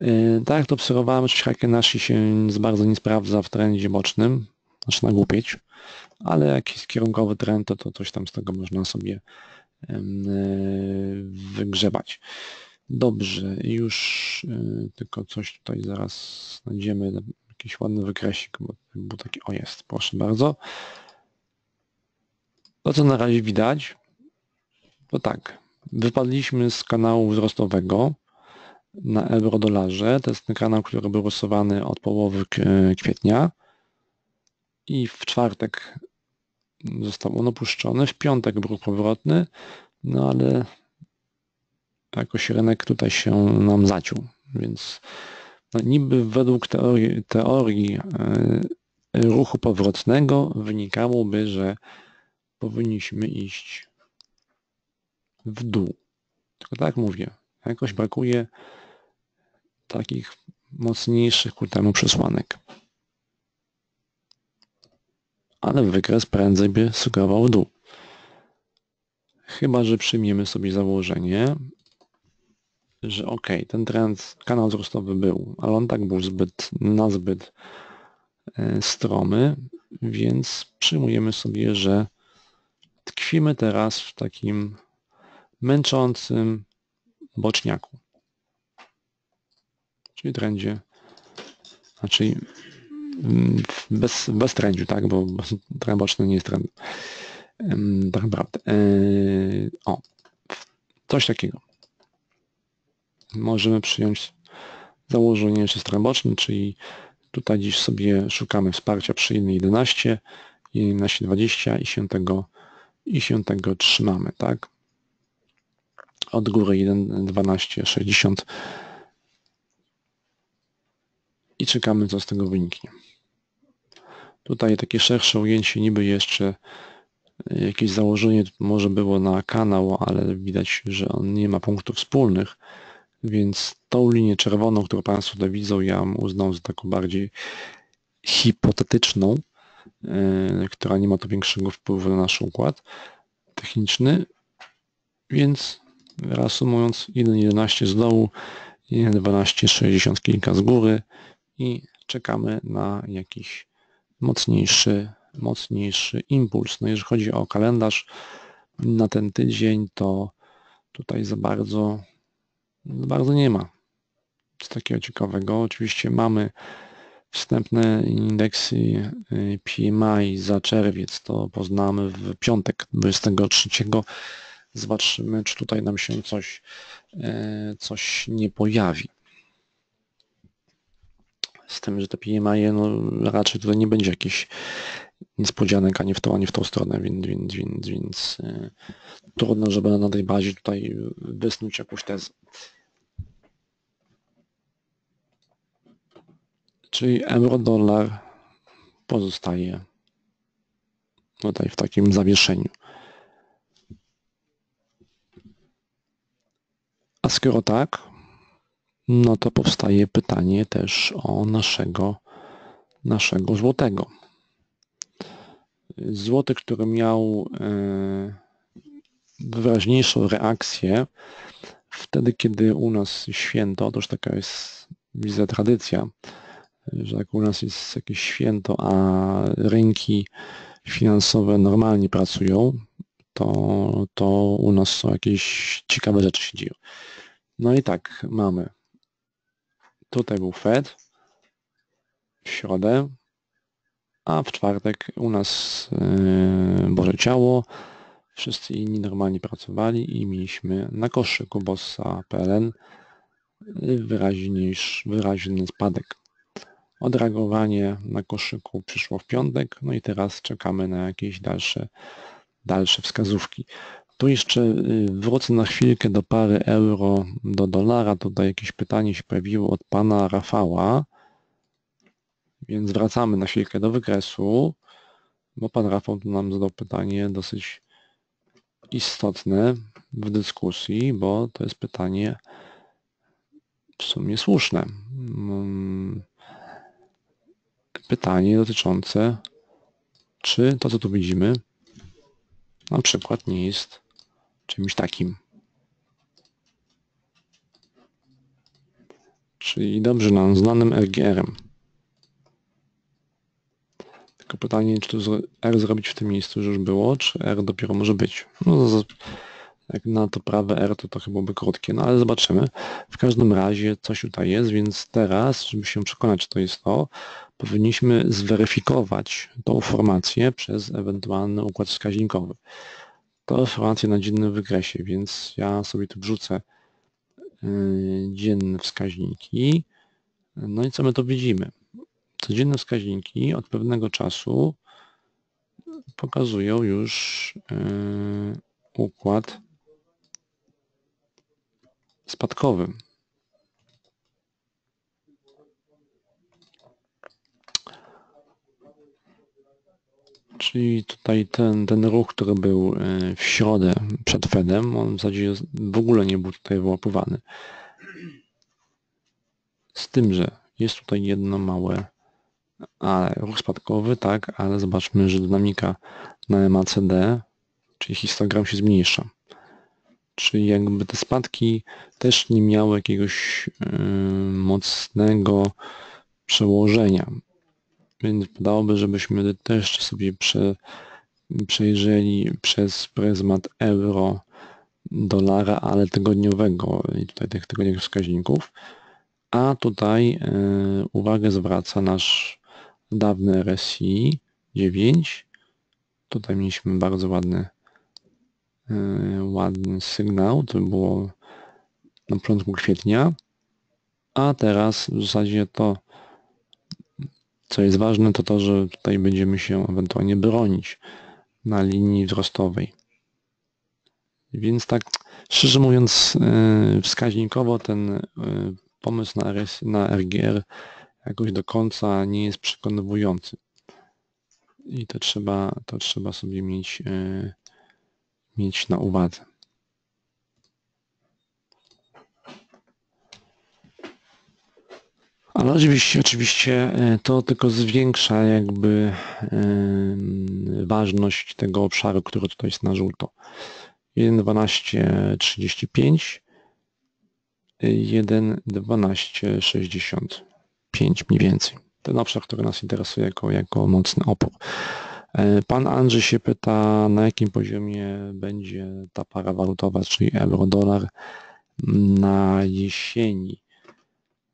Y, tak jak to obserwowałem, oczywiście Hakenashi się bardzo nie sprawdza w trendzie bocznym. zaczyna głupieć, ale jakiś kierunkowy trend, to, to coś tam z tego można sobie wygrzebać. Dobrze, już tylko coś tutaj zaraz znajdziemy, jakiś ładny wykresik, bo był taki, o jest, proszę bardzo. To co na razie widać, to tak, wypadliśmy z kanału wzrostowego na euro-dolarze, to jest ten kanał, który był rysowany od połowy kwietnia i w czwartek został on opuszczony, w piątek był powrotny, no ale jakoś rynek tutaj się nam zaciął, więc no niby według teorii, teorii ruchu powrotnego wynikałoby, że powinniśmy iść w dół. Tylko tak mówię, jakoś brakuje takich mocniejszych ku temu przesłanek. Ale wykres prędzej by sugerował dół. Chyba, że przyjmiemy sobie założenie, że ok, ten trend, kanał wzrostowy był, ale on tak był zbyt, nazbyt e, stromy, więc przyjmujemy sobie, że tkwimy teraz w takim męczącym boczniaku. Czyli trendzie, znaczy mm, bez, bez trendu, tak, bo trend boczny nie jest trend. Tak naprawdę. E, o, coś takiego możemy przyjąć założenie czysto boczne, czyli tutaj dziś sobie szukamy wsparcia przy 1.11, 11.20 i się tego i się tego trzymamy, tak? Od góry 1.12.60 i czekamy, co z tego wyniknie. Tutaj takie szersze ujęcie, niby jeszcze jakieś założenie może było na kanał, ale widać, że on nie ma punktów wspólnych, więc tą linię czerwoną, którą Państwo tutaj widzą, ja uznał za taką bardziej hipotetyczną, e, która nie ma tu większego wpływu na nasz układ techniczny, więc reasumując 1.11 z dołu, 1.12.60 kilka z góry i czekamy na jakiś mocniejszy, mocniejszy impuls. No jeżeli chodzi o kalendarz na ten tydzień, to tutaj za bardzo bardzo nie ma z takiego ciekawego. Oczywiście mamy wstępne indeksy y, PMI za czerwiec, to poznamy w piątek 23. Zobaczymy, czy tutaj nam się coś, y, coś nie pojawi. Z tym, że te PMI no, raczej tutaj nie będzie jakiś niespodzianek ani w tą, ani w tą stronę, więc, więc, więc, więc yy, trudno, żeby na tej bazie tutaj wysnuć jakąś tezę. Czyli euro-dolar pozostaje tutaj w takim zawieszeniu. A skoro tak, no to powstaje pytanie też o naszego, naszego złotego. Złoty, który miał e, wyraźniejszą reakcję wtedy, kiedy u nas święto, otóż taka jest, widzę, tradycja, że jak u nas jest jakieś święto, a rynki finansowe normalnie pracują, to, to u nas są jakieś ciekawe rzeczy się dzieją. No i tak, mamy. Tutaj był Fed w środę, a w czwartek u nas yy, Boże Ciało, wszyscy inni normalnie pracowali i mieliśmy na koszyku Bossa PLN wyraźny, wyraźny spadek. Odreagowanie na koszyku przyszło w piątek, no i teraz czekamy na jakieś dalsze, dalsze wskazówki. Tu jeszcze y, wrócę na chwilkę do pary euro do dolara. Tutaj jakieś pytanie się pojawiło od pana Rafała. Więc wracamy na chwilkę do wykresu, bo pan Rafał tu nam zadał pytanie dosyć istotne w dyskusji, bo to jest pytanie w sumie słuszne. Pytanie dotyczące, czy to, co tu widzimy, na przykład nie jest czymś takim. Czyli dobrze nam znanym RGR-em. Tylko pytanie, czy zro- R zrobić w tym miejscu, że już było, czy R dopiero może być. No, jak na to prawe R, to to chyba byłoby krótkie, no ale zobaczymy. W każdym razie coś tutaj jest, więc teraz, żeby się przekonać, czy to jest to, powinniśmy zweryfikować tą formację przez ewentualny układ wskaźnikowy. To informacje na dziennym wykresie, więc ja sobie tu wrzucę yy, dzienne wskaźniki. No i co my tu widzimy? Codzienne wskaźniki od pewnego czasu pokazują już yy, układ spadkowy. Czyli tutaj ten, ten ruch, który był e, w środę przed Fedem, on w zasadzie w ogóle nie był tutaj wyłapywany. Z tym, że jest tutaj jedno małe, ale ruch spadkowy, tak, ale zobaczmy, że dynamika na MACD, czyli histogram się zmniejsza. Czyli jakby te spadki też nie miały jakiegoś yy, mocnego przełożenia. Więc wydałoby, żebyśmy też sobie prze, przejrzeli przez pryzmat euro, dolara, ale tygodniowego i tutaj tych tygodniowych wskaźników. A tutaj yy, uwagę zwraca nasz dawny RSI 9. Tutaj mieliśmy bardzo ładny ładny sygnał, to było na początku kwietnia, a teraz w zasadzie to, co jest ważne, to to, że tutaj będziemy się ewentualnie bronić na linii wzrostowej. Więc tak, szczerze mówiąc, yy, wskaźnikowo ten yy, pomysł na, RS, na RGR jakoś do końca nie jest przekonywujący. I to trzeba, to trzeba sobie mieć mieć na uwadze. Ale oczywiście, oczywiście e, to tylko zwiększa jakby ważność tego obszaru, który tutaj jest na żółto. 1.12.35 1.12.65 mniej więcej. Ten obszar, który nas interesuje jako, jako mocny opór. E, pan Andrzej się pyta, na jakim poziomie będzie ta para walutowa, czyli euro-dolar na jesieni.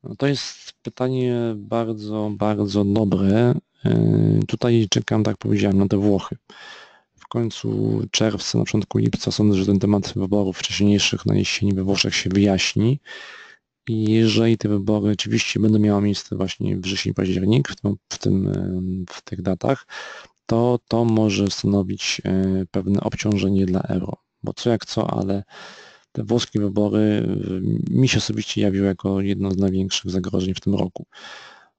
No to jest pytanie bardzo, bardzo dobre. E, tutaj czekam, tak powiedziałem, na te Włochy. W końcu czerwca, na początku lipca sądzę, że ten temat wyborów wcześniejszych na jesieni we Włoszech się wyjaśni. I jeżeli te wybory oczywiście będą miały miejsce właśnie wrzesień, październik, w, tym, w, tym, w tych datach, to to może stanowić e, pewne obciążenie dla euro. Bo co jak co, ale te włoskie wybory mi się osobiście jawiły jako jedno z największych zagrożeń w tym roku.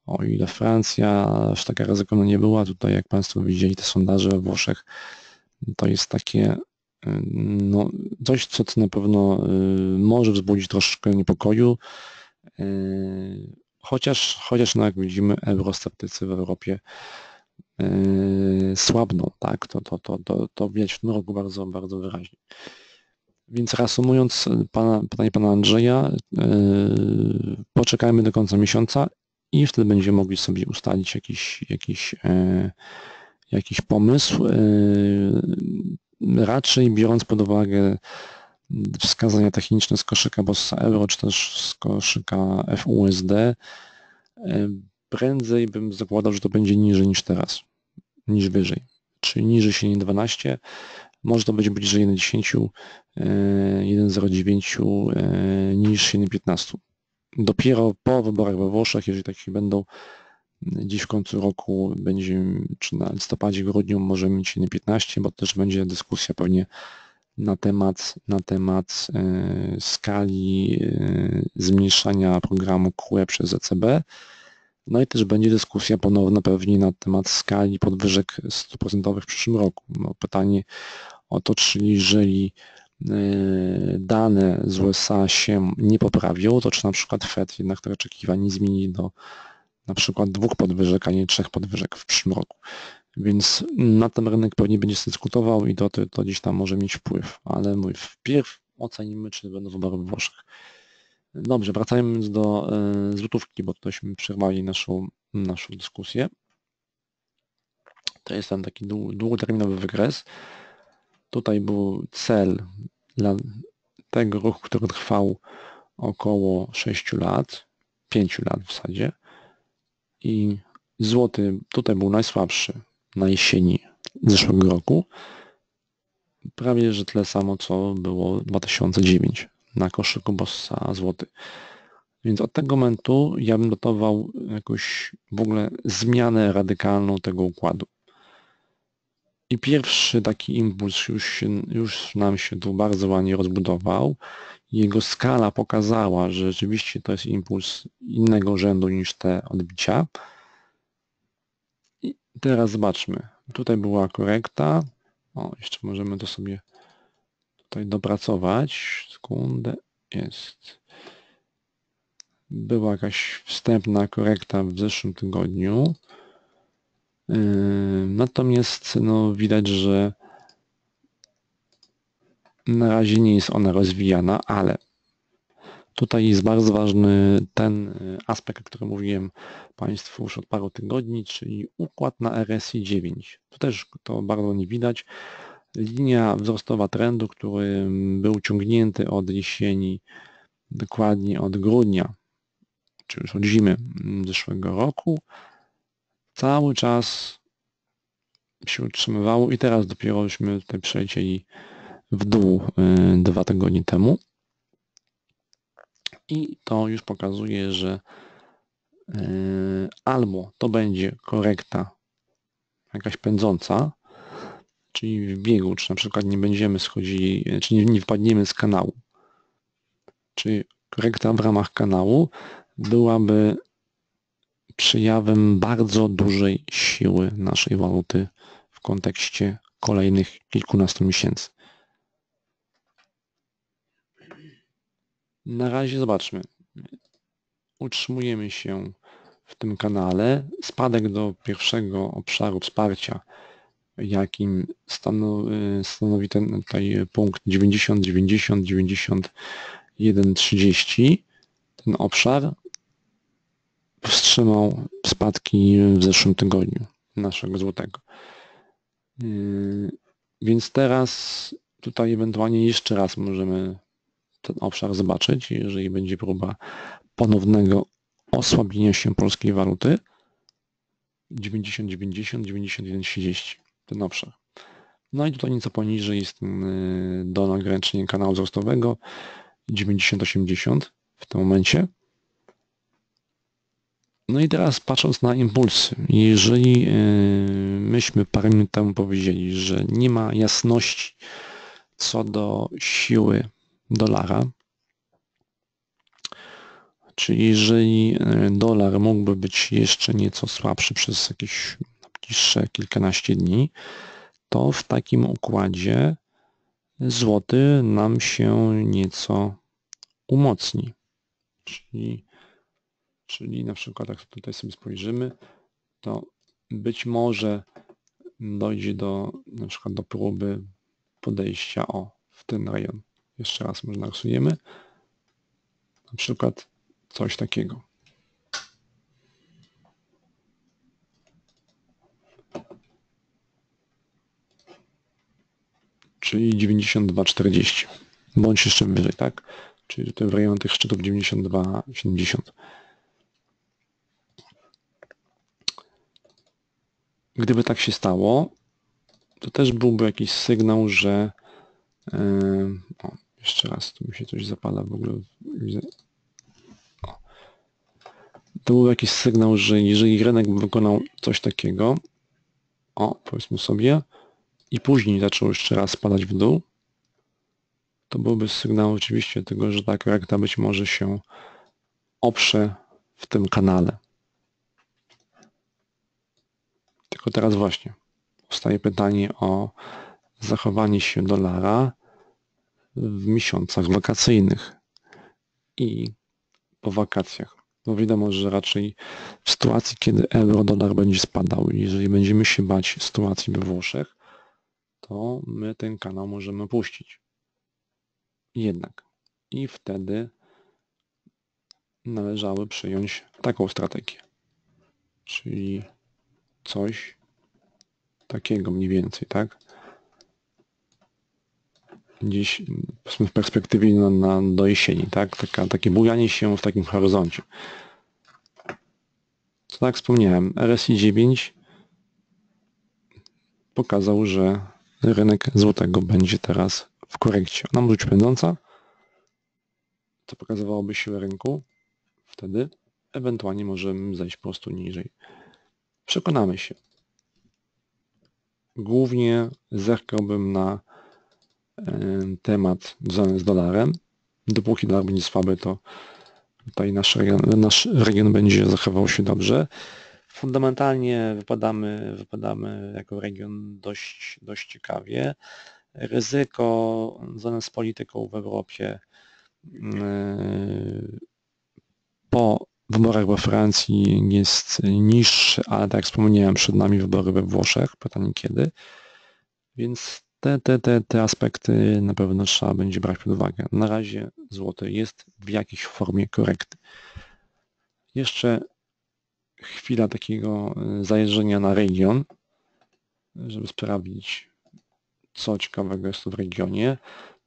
O ile Francja aż taka ryzykowna nie była, tutaj jak Państwo widzieli te sondaże we Włoszech, to jest takie e, no, coś, co na pewno e, może wzbudzić troszkę niepokoju, chociaż, chociaż no jak widzimy, eurosceptycy w Europie słabną, tak? To, to, to, to, to widać w tym roku bardzo, bardzo wyraźnie. Więc reasumując pana, pytanie pana Andrzeja, yy, poczekajmy do końca miesiąca i wtedy będziemy mogli sobie ustalić jakiś, jakiś, yy, jakiś pomysł. Raczej biorąc pod uwagę wskazania techniczne z koszyka Bossa Euro, czy też z koszyka FUSD, prędzej bym zakładał, że to będzie niżej niż teraz, niż wyżej. Czyli niżej silnik 12, może to być bliżej 1,10, 1,09 e, e, niż silnik 15. Dopiero po wyborach we Włoszech, jeżeli takie będą, dziś w końcu roku będzie, czy na listopadzie, grudniu możemy mieć silnik 15, bo też będzie dyskusja pewnie na temat, na temat e, skali zmniejszania programu QE przez ECB no i też będzie dyskusja ponowna pewnie na temat skali podwyżek 100% w przyszłym roku. No pytanie o to, czy jeżeli e, dane z USA się nie poprawią, to czy na przykład Fed jednak te oczekiwań nie zmieni do na przykład dwóch podwyżek, a nie trzech podwyżek w przyszłym roku. Więc na ten rynek pewnie będzie się dyskutował i to, to, to gdzieś tam może mieć wpływ, ale mój wpierw ocenimy, czy będą wybory we Włoszech. Dobrze, wracając do e, złotówki, bo tośmy przerwali naszą, naszą dyskusję. To jest ten taki dłu- długoterminowy wykres. Tutaj był cel dla tego ruchu, który trwał około 6 lat, 5 lat w zasadzie. I złoty tutaj był najsłabszy na jesieni zeszłego roku. Prawie że tyle samo, co było 2009 na koszyku Bossa złoty. Więc od tego momentu ja bym notował jakąś w ogóle zmianę radykalną tego układu. I pierwszy taki impuls już, się, już nam się tu bardzo ładnie rozbudował. Jego skala pokazała, że rzeczywiście to jest impuls innego rzędu niż te odbicia. I teraz zobaczmy. Tutaj była korekta. O, jeszcze możemy to sobie tutaj dopracować. Sekundę. Jest. Była jakaś wstępna korekta w zeszłym tygodniu. Yy, natomiast no, widać, że na razie nie jest ona rozwijana, ale tutaj jest bardzo ważny ten yy, aspekt, o którym mówiłem Państwu już od paru tygodni, czyli układ na RSI 9. Tu też to bardzo nie widać. Linia wzrostowa trendu, który był ciągnięty od jesieni, dokładnie od grudnia, czy już od zimy zeszłego roku, cały czas się utrzymywało i teraz dopiero żeśmy tutaj przelecieli w dół y, dwa tygodnie temu. I to już pokazuje, że y, albo to będzie korekta jakaś pędząca, czyli w biegu, czy na przykład nie będziemy schodzili, czy nie, nie wpadniemy z kanału, czyli korekta w ramach kanału byłaby przejawem bardzo dużej siły naszej waluty w kontekście kolejnych kilkunastu miesięcy. Na razie zobaczmy. Utrzymujemy się w tym kanale. Spadek do pierwszego obszaru wsparcia, jakim stanowi ten tutaj punkt 90, 90, 91, 30. Ten obszar wstrzymał spadki w zeszłym tygodniu naszego złotego. Yy, więc teraz tutaj ewentualnie jeszcze raz możemy ten obszar zobaczyć, jeżeli będzie próba ponownego osłabienia się polskiej waluty 90, 90, 91, 30 ten obszar. No i tutaj nieco poniżej jest yy, dolne ograniczenie kanału wzrostowego 90, 80 w tym momencie. No i teraz patrząc na impulsy, jeżeli e, myśmy parę minut temu powiedzieli, że nie ma jasności co do siły dolara, czyli jeżeli e, dolar mógłby być jeszcze nieco słabszy przez jakieś bliższe kilkanaście dni, to w takim układzie złoty nam się nieco umocni. Czyli Czyli na przykład jak tutaj sobie spojrzymy, to być może dojdzie do na przykład do próby podejścia o w ten rejon. Jeszcze raz może narysujemy. Na przykład coś takiego. Czyli 92,40. Bądź jeszcze wyżej, tak? Czyli w rejonie tych szczytów 92,70. Gdyby tak się stało, to też byłby jakiś sygnał, że yy, o, jeszcze raz, tu mi się coś zapala w ogóle. Widzę. To byłby jakiś sygnał, że jeżeli rynek wykonał coś takiego, o, powiedzmy sobie, i później zaczął jeszcze raz spadać w dół, to byłby sygnał oczywiście tego, że ta korekta być może się oprze w tym kanale. Tylko teraz właśnie powstaje pytanie o zachowanie się dolara w miesiącach wakacyjnych i po wakacjach. No wiadomo, że raczej w sytuacji, kiedy euro-dolar będzie spadał, jeżeli będziemy się bać sytuacji we Włoszech, to my ten kanał możemy puścić. Jednak i wtedy należały przyjąć taką strategię. Czyli coś takiego mniej więcej, tak? Gdzieś w perspektywie na, na, do jesieni, tak? Taka, takie bujanie się w takim horyzoncie. Co tak wspomniałem, RSI 9 pokazał, że rynek złotego będzie teraz w korekcie. Ona może być pędząca, co pokazywałoby siłę rynku. Wtedy ewentualnie możemy zejść po prostu niżej. Przekonamy się. Głównie zerkałbym na temat związany z dolarem. Dopóki dolar będzie słaby, to tutaj nasz region, nasz region będzie zachował się dobrze. Fundamentalnie wypadamy, wypadamy jako region dość, dość ciekawie. Ryzyko związane z polityką w Europie po wyborach we Francji jest niższy, ale tak jak wspomniałem, przed nami wybory we Włoszech, pytanie kiedy. Więc te, te, te, te aspekty na pewno trzeba będzie brać pod uwagę. Na razie złoty jest w jakiejś formie korekty. Jeszcze chwila takiego e, zajeżdżenia na region, żeby sprawdzić, co ciekawego jest tu w regionie.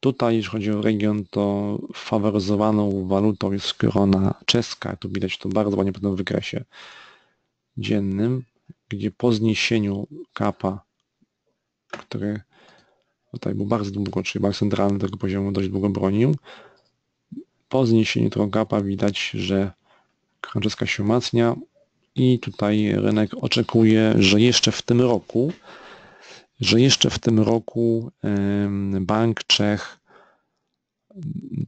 Tutaj, jeśli chodzi o region, to faworyzowaną walutą jest korona czeska. Tu widać to bardzo ładnie w wykresie dziennym, gdzie po zniesieniu kapa, który tutaj był bardzo długo, czyli bardzo centralny tego poziomu dość długo bronił, po zniesieniu tego kapa widać, że korona czeska się umacnia i tutaj rynek oczekuje, że jeszcze w tym roku że jeszcze w tym roku Bank Czech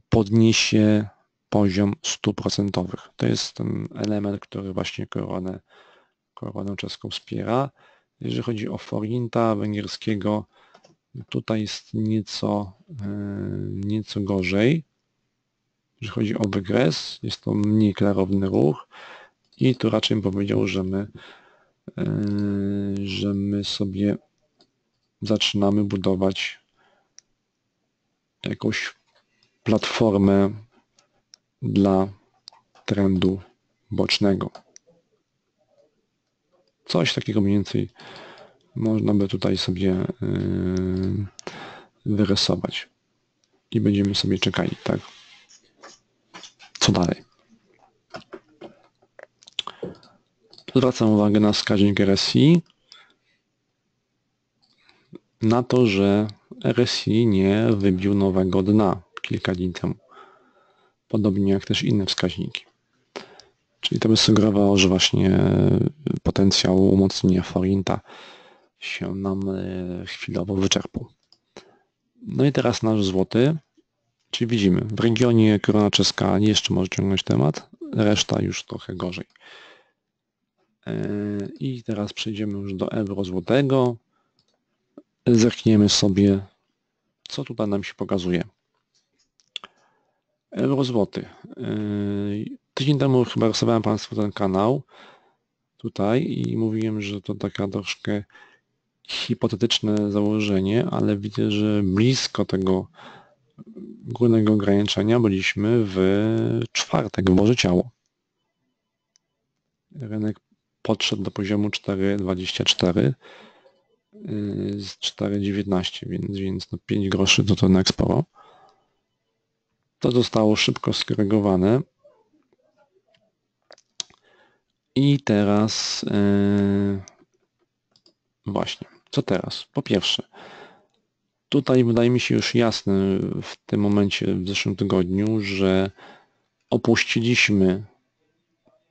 podniesie poziom stóp procentowych. To jest ten element, który właśnie koronę, koronę czeską wspiera. Jeżeli chodzi o forinta węgierskiego, tutaj jest nieco, nieco gorzej. Jeżeli chodzi o wygres, jest to mniej klarowny ruch i tu raczej bym powiedział, że my, że my sobie zaczynamy budować jakąś platformę dla trendu bocznego. Coś takiego mniej więcej można by tutaj sobie yy, wyrysować. I będziemy sobie czekali, tak? Co dalej? Zwracam uwagę na wskaźnik RSI na to, że RSI nie wybił nowego dna kilka dni temu. Podobnie jak też inne wskaźniki. Czyli to by sugerowało, że właśnie potencjał umocnienia forinta się nam e, chwilowo wyczerpał. No i teraz nasz złoty, czyli widzimy, w regionie korona czeska jeszcze może ciągnąć temat, reszta już trochę gorzej. E, I teraz przejdziemy już do euro złotego zerkniemy sobie, co tutaj nam się pokazuje. Euro złoty. Yy, tydzień temu chyba rysowałem Państwu ten kanał tutaj i mówiłem, że to taka troszkę hipotetyczne założenie, ale widzę, że blisko tego górnego ograniczenia byliśmy w czwartek w Boże Ciało. Rynek podszedł do poziomu 4,24 z 4,19, więc, więc no 5 groszy to to na sporo. To zostało szybko skorygowane. I teraz yy, właśnie, co teraz? Po pierwsze, tutaj wydaje mi się już jasne w tym momencie, w zeszłym tygodniu, że opuściliśmy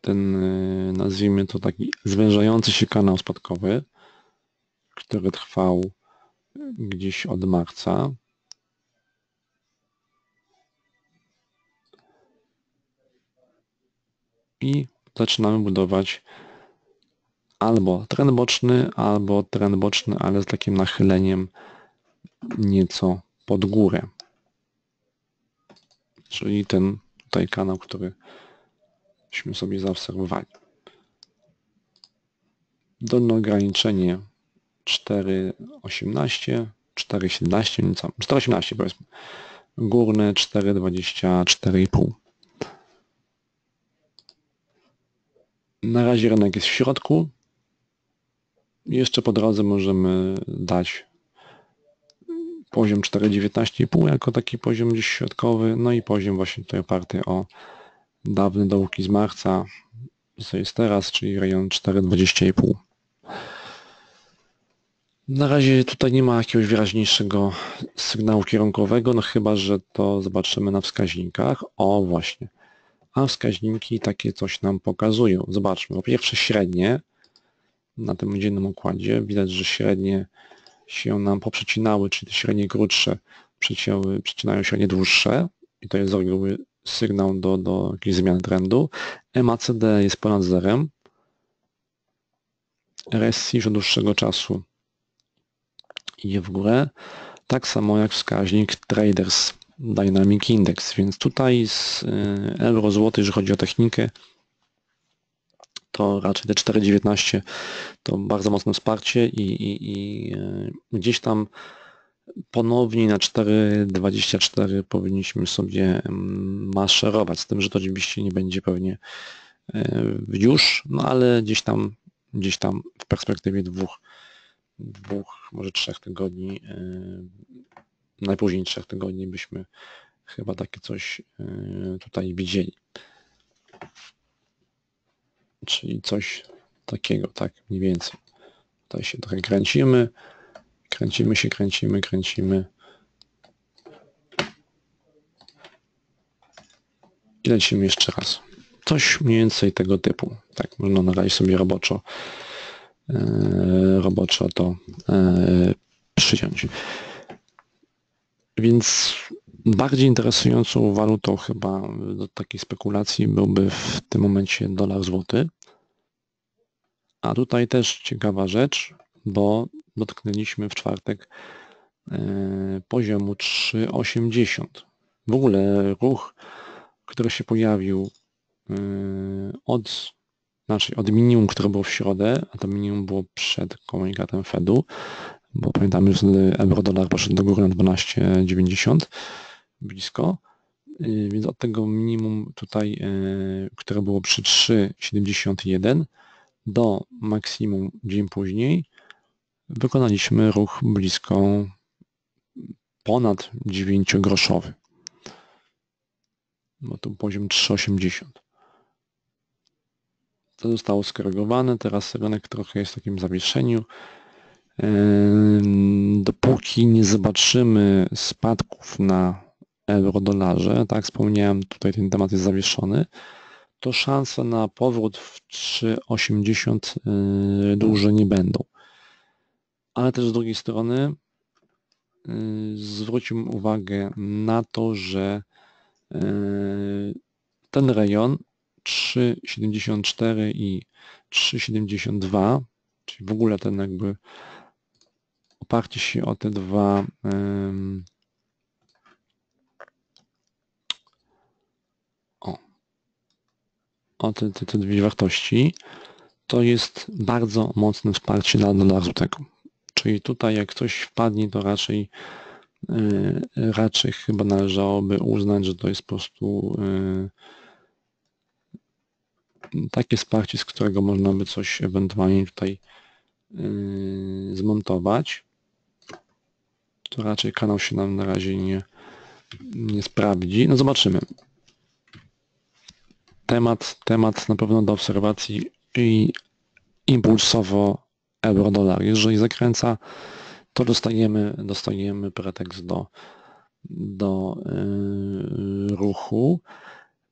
ten, yy, nazwijmy to taki zwężający się kanał spadkowy który trwał gdzieś od marca. I zaczynamy budować albo trend boczny, albo trend boczny, ale z takim nachyleniem nieco pod górę. Czyli ten tutaj kanał, któryśmy sobie zaobserwowali. Dolne ograniczenie 4,18, 4,17, nieco, 4,18 powiedzmy. Górne 4,24,5. Na razie rynek jest w środku. Jeszcze po drodze możemy dać poziom 4,19,5 jako taki poziom gdzieś środkowy, no i poziom właśnie tutaj oparty o dawne dołki z marca, co jest teraz, czyli rejon 4,20,5. Na razie tutaj nie ma jakiegoś wyraźniejszego sygnału kierunkowego, no chyba, że to zobaczymy na wskaźnikach. O właśnie. A wskaźniki takie coś nam pokazują. Zobaczmy. Po pierwsze średnie na tym dziennym układzie. Widać, że średnie się nam poprzecinały, czyli te średnie krótsze przecinają średnie dłuższe i to jest z reguły sygnał do, do jakiejś zmiany trendu. MACD jest ponad zerem. RSI już od dłuższego czasu idzie w górę, tak samo jak wskaźnik Traders Dynamic Index, więc tutaj z y, euro złoty, jeżeli chodzi o technikę, to raczej te 4,19 to bardzo mocne wsparcie i, i, i y, gdzieś tam ponownie na 4,24 powinniśmy sobie mm, maszerować, z tym, że to oczywiście nie będzie pewnie y, już, no ale gdzieś tam, gdzieś tam w perspektywie dwóch dwóch, może trzech tygodni, e, najpóźniej trzech tygodni byśmy chyba takie coś e, tutaj widzieli. Czyli coś takiego, tak mniej więcej. Tutaj się trochę kręcimy, kręcimy się, kręcimy, kręcimy. I lecimy jeszcze raz. Coś mniej więcej tego typu. Tak, można na razie sobie roboczo E, roboczo to e, przyjąć. Więc bardziej interesującą walutą chyba do takiej spekulacji byłby w tym momencie dolar złoty. A tutaj też ciekawa rzecz, bo dotknęliśmy w czwartek e, poziomu 3,80. W ogóle ruch, który się pojawił od znaczy od minimum, które było w środę, a to minimum było przed komunikatem Fedu, bo pamiętamy, że euro-dolar poszedł do góry na 12,90 blisko, y, więc od tego minimum tutaj, które było przy 3,71 do maksimum dzień później wykonaliśmy ruch blisko ponad 9-groszowy. Bo tu poziom 3,80 to zostało skorygowane, teraz rynek trochę jest w takim zawieszeniu. Dopóki nie zobaczymy spadków na euro-dolarze, tak wspomniałem, tutaj ten temat jest zawieszony, to szanse na powrót w 3,80 y, duże nie będą. Ale też z drugiej strony y, zwróćmy uwagę na to, że y, ten rejon 3,74 i 3,72, czyli w ogóle ten jakby oparcie się o te dwa o, o te, te, te dwie wartości, to jest bardzo mocne wsparcie dla dolara złotego. Czyli tutaj jak coś wpadnie, to raczej y, raczej chyba należałoby uznać, że to jest po prostu y, takie wsparcie, z którego można by coś ewentualnie tutaj yy, zmontować. To raczej kanał się nam na razie nie, nie sprawdzi. No zobaczymy. Temat, temat na pewno do obserwacji i impulsowo euro-dolar. Jeżeli zakręca, to dostajemy, dostajemy pretekst do, do yy, ruchu.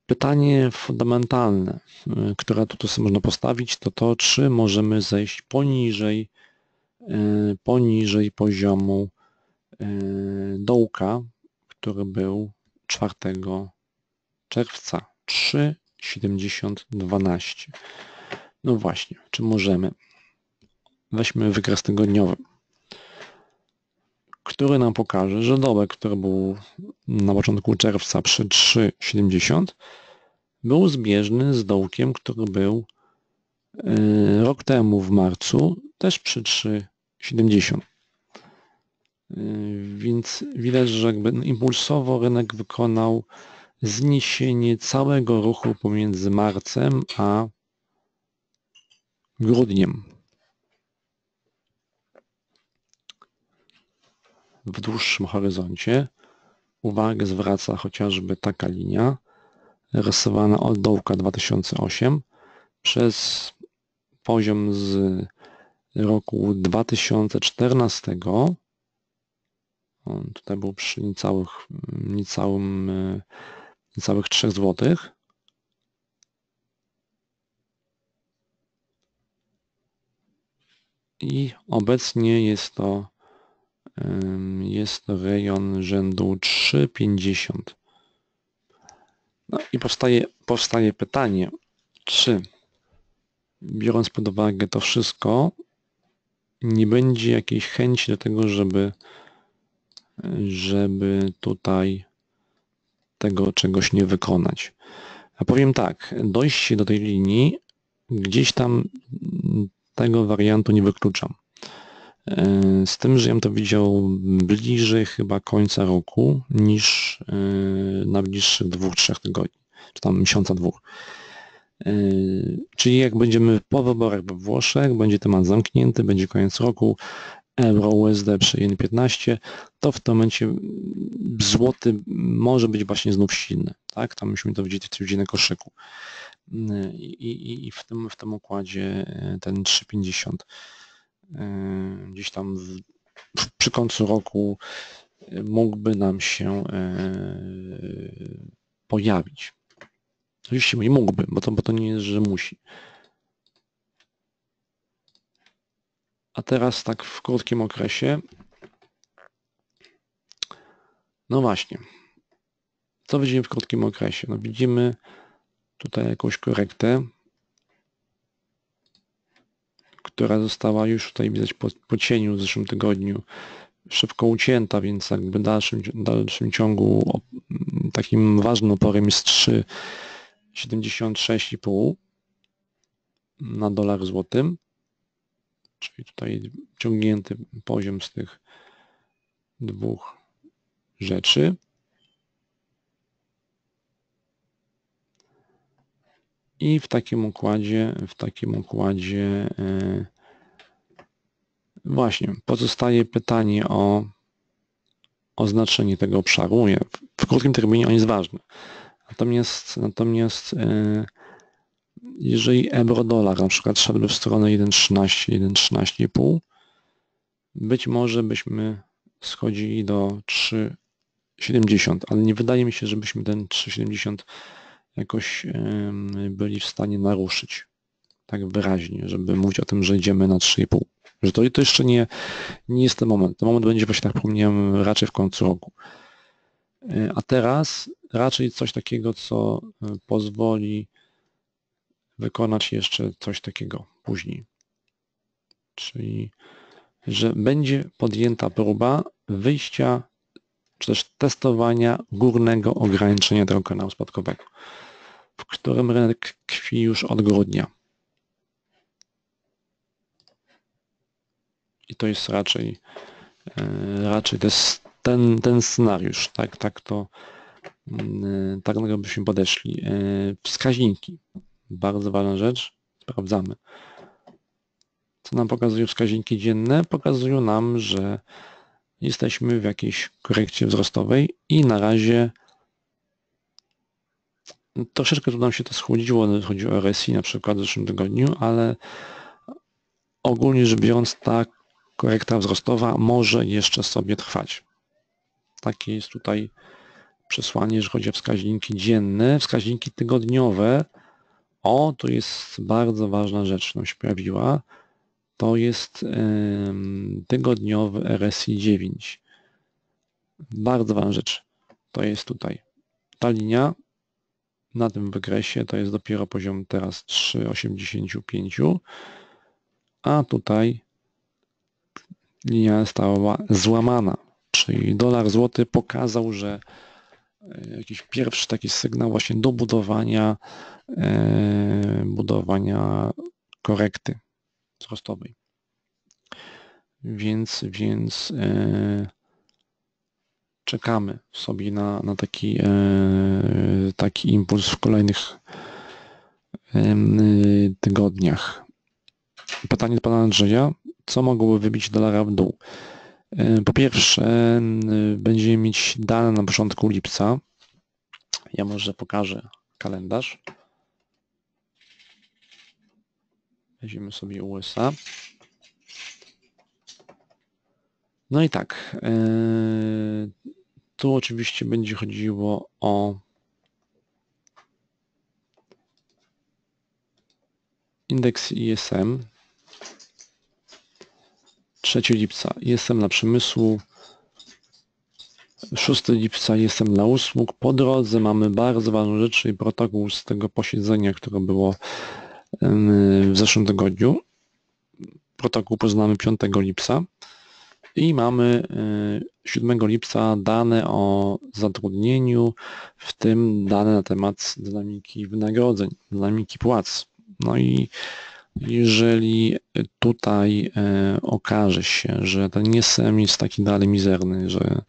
Pytanie fundamentalne, y, które tutaj sobie można postawić, to to, czy możemy zejść poniżej, y, poniżej poziomu y, dołka, który był 4 czerwca 3,7012. No właśnie, czy możemy? Weźmy wykres tygodniowy, który nam pokaże, że dołek, który był na początku czerwca przy 3,70 był zbieżny z dołkiem, który był e, rok temu w marcu, też przy 3,70. E, więc widać, że jakby impulsowo rynek wykonał zniesienie całego ruchu pomiędzy marcem a grudniem. W dłuższym horyzoncie uwagę zwraca chociażby taka linia rysowana od dołka 2008 przez poziom z roku 2014. On tutaj był przy niecałych, niecałym, niecałych 3 zł. I obecnie jest to jest to rejon rzędu 3,50. No i powstaje, powstaje pytanie, czy biorąc pod uwagę to wszystko, nie będzie jakiejś chęci do tego, żeby, żeby tutaj tego czegoś nie wykonać. A powiem tak, dojście do tej linii gdzieś tam tego wariantu nie wykluczam. E, z tym, że ja bym to widział bliżej chyba końca roku niż e, na bliższych dwóch, trzech tygodni, czy tam miesiąca dwóch. E, czyli jak będziemy po wyborach we Włoszech, będzie temat zamknięty, będzie koniec roku, euro USD przy 1,15, to w tym momencie złoty może być właśnie znów silny. Tak? Tam musimy to widzieć, w na koszyku. I, i, i w, tym, w tym układzie ten 3,50 gdzieś tam w, przy końcu roku mógłby nam się pojawić. Oczywiście nie mógłby, bo to, bo to nie jest, że musi. A teraz tak w krótkim okresie. No właśnie. Co widzimy w krótkim okresie? No widzimy tutaj jakąś korektę, która została już tutaj widać po, po cieniu w zeszłym tygodniu szybko ucięta, więc jakby w dalszym, dalszym ciągu takim ważnym oporem jest 3,76,5 na dolar złotym, czyli tutaj ciągnięty poziom z tych dwóch rzeczy. I w takim układzie, w takim układzie e, właśnie pozostaje pytanie o oznaczenie tego obszaru. W krótkim terminie on jest ważny. Natomiast, natomiast e, jeżeli euro-dolar na przykład szedłby w stronę 1,13, 1,13,5, być może byśmy schodzili do 3,70, ale nie wydaje mi się, żebyśmy ten 3,70 jakoś byli w stanie naruszyć tak wyraźnie, żeby mówić o tym, że idziemy na 3,5. Że to, to jeszcze nie, nie jest ten moment. Ten moment będzie właśnie, tak wspomniałem, raczej w końcu roku. E, a teraz raczej coś takiego, co e, pozwoli wykonać jeszcze coś takiego później. Czyli, że będzie podjęta próba wyjścia czy też testowania górnego ograniczenia tego kanału spadkowego w którym rynek tkwi już od grudnia. I to jest raczej, e, raczej ten, ten scenariusz, tak, tak to, mm, tak byśmy podeszli. E, wskaźniki, bardzo ważna rzecz, sprawdzamy. Co nam pokazują wskaźniki dzienne? Pokazują nam, że jesteśmy w jakiejś korekcie wzrostowej i na razie Troszeczkę tu nam się to schłodziło, chodzi o RSI na przykład w zeszłym tygodniu, ale ogólnie rzecz biorąc ta korekta wzrostowa może jeszcze sobie trwać. Takie jest tutaj przesłanie, jeżeli chodzi o wskaźniki dzienne, wskaźniki tygodniowe. O, to jest bardzo ważna rzecz, nam się pojawiła. To jest tygodniowy RSI 9. Bardzo ważna rzecz. To jest tutaj ta linia, na tym wykresie to jest dopiero poziom teraz 3,85, a tutaj linia stała złamana, czyli dolar złoty pokazał, że e, jakiś pierwszy taki sygnał właśnie do budowania, e, budowania korekty wzrostowej. Więc, więc e, czekamy sobie na, na taki, e, taki impuls w kolejnych e, tygodniach. Pytanie do pana Andrzeja, co mogłoby wybić dolara w dół? Po pierwsze, będziemy mieć dane na początku lipca. Ja może pokażę kalendarz. Weźmiemy sobie USA. No i tak, tu oczywiście będzie chodziło o indeks ISM. 3 lipca ISM dla przemysłu. 6 lipca ISM dla usług. Po drodze mamy bardzo ważną rzecz, czyli protokół z tego posiedzenia, które było w zeszłym tygodniu. Protokół poznamy 5 lipca i mamy 7 lipca dane o zatrudnieniu, w tym dane na temat dynamiki wynagrodzeń, dynamiki płac. No i jeżeli tutaj e, okaże się, że ten NISM jest taki dalej mizerny, że,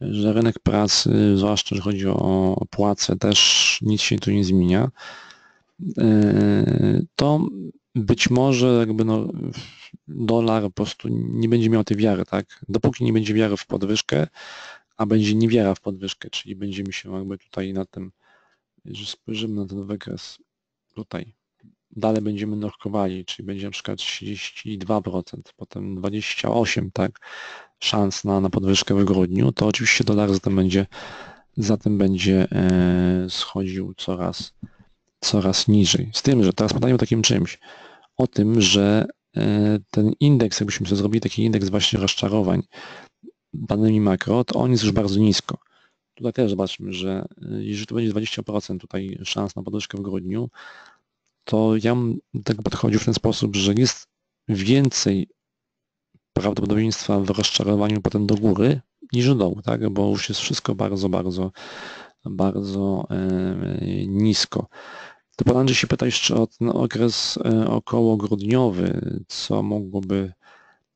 że rynek pracy, zwłaszcza że chodzi o płace, też nic się tu nie zmienia, e, to być może jakby no, dolar po prostu nie będzie miał tej wiary, tak? Dopóki nie będzie wiary w podwyżkę, a będzie niewiara w podwyżkę, czyli będziemy się jakby tutaj na tym, że spojrzymy na ten wykres tutaj, dalej będziemy nurkowali, czyli będzie na przykład 32%, potem 28%, tak, szans na, na podwyżkę w grudniu, to oczywiście dolar zatem będzie, zatem będzie e, schodził coraz, coraz niżej. Z tym, że teraz pytanie o takim czymś, o tym, że e, ten indeks, jakbyśmy sobie zrobili taki indeks właśnie rozczarowań danymi makro, to on jest już bardzo nisko. Tutaj też zobaczmy, że e, jeżeli to będzie 20% tutaj szans na podwyżkę w grudniu, to ja bym tego podchodził w ten sposób, że jest więcej prawdopodobieństwa w rozczarowaniu potem do góry niż do dołu, tak? bo już jest wszystko bardzo, bardzo, bardzo e, nisko. To pan Andrzej się pyta jeszcze o ten okres e, około grudniowy, co mogłoby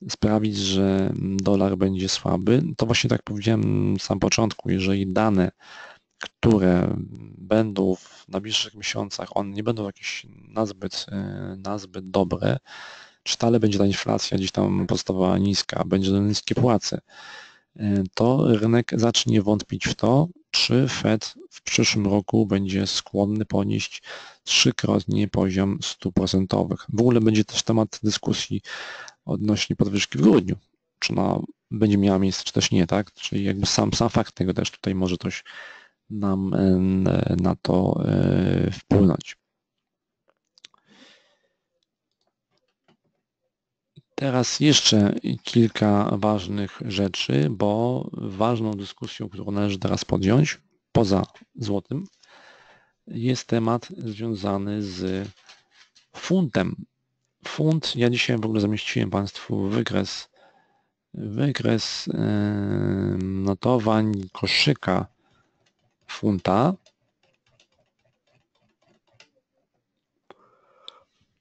sprawić, że dolar będzie słaby. To właśnie tak powiedziałem na samym początku, jeżeli dane które będą w najbliższych miesiącach, one nie będą jakieś nazbyt, e, nazbyt dobre, czy stale będzie ta inflacja gdzieś tam pozostawała niska, będzie niskie płace, e, to rynek zacznie wątpić w to, czy Fed w przyszłym roku będzie skłonny ponieść trzykrotnie poziom stóp procentowych. W ogóle będzie też temat dyskusji odnośnie podwyżki w grudniu, czy ona będzie miała miejsce, czy też nie, tak? Czyli jakby sam, sam fakt tego też tutaj może coś nam na to e, wpłynąć. Teraz jeszcze kilka ważnych rzeczy, bo ważną dyskusją, którą należy teraz podjąć, poza złotym, jest temat związany z funtem. Funt, ja dzisiaj w ogóle zamieściłem Państwu wykres, wykres notowań koszyka funta.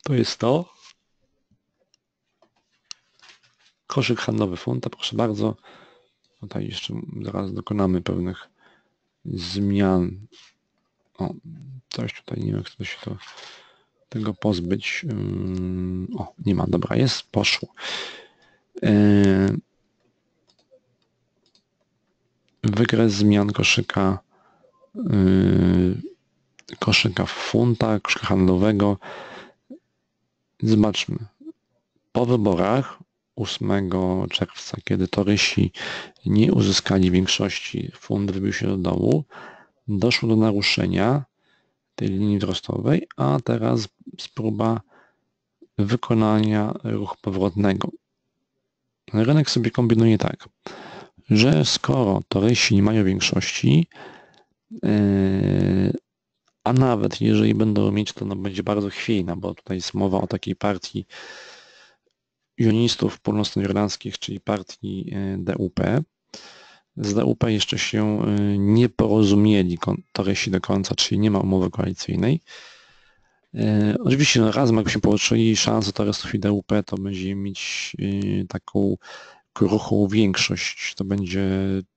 To jest to. Koszyk handlowy funta, proszę bardzo. Tutaj jeszcze zaraz dokonamy pewnych zmian. O, coś tutaj nie wiem, jak się to, tego pozbyć. O, nie ma, dobra, jest, poszło. Yy, wykres zmian koszyka Yy, koszyka funta, koszyka handlowego. Zobaczmy. Po wyborach 8 czerwca, kiedy torysi nie uzyskali większości, fund wybił się do dołu, doszło do naruszenia tej linii wzrostowej, a teraz spróba wykonania ruchu powrotnego. Rynek sobie kombinuje tak, że skoro torysi nie mają większości, Yy, a nawet jeżeli będą mieć, to będzie bardzo chwiejna, bo tutaj jest mowa o takiej partii unionistów północnoirlandzkich, czyli partii yy, DUP. Z DUP jeszcze się yy, nie porozumieli torysi do końca, czyli nie ma umowy koalicyjnej. Oczywiście no, razem jak się połączyli szanse Toresów i DUP, to będzie mieć taką kruchą większość. To będzie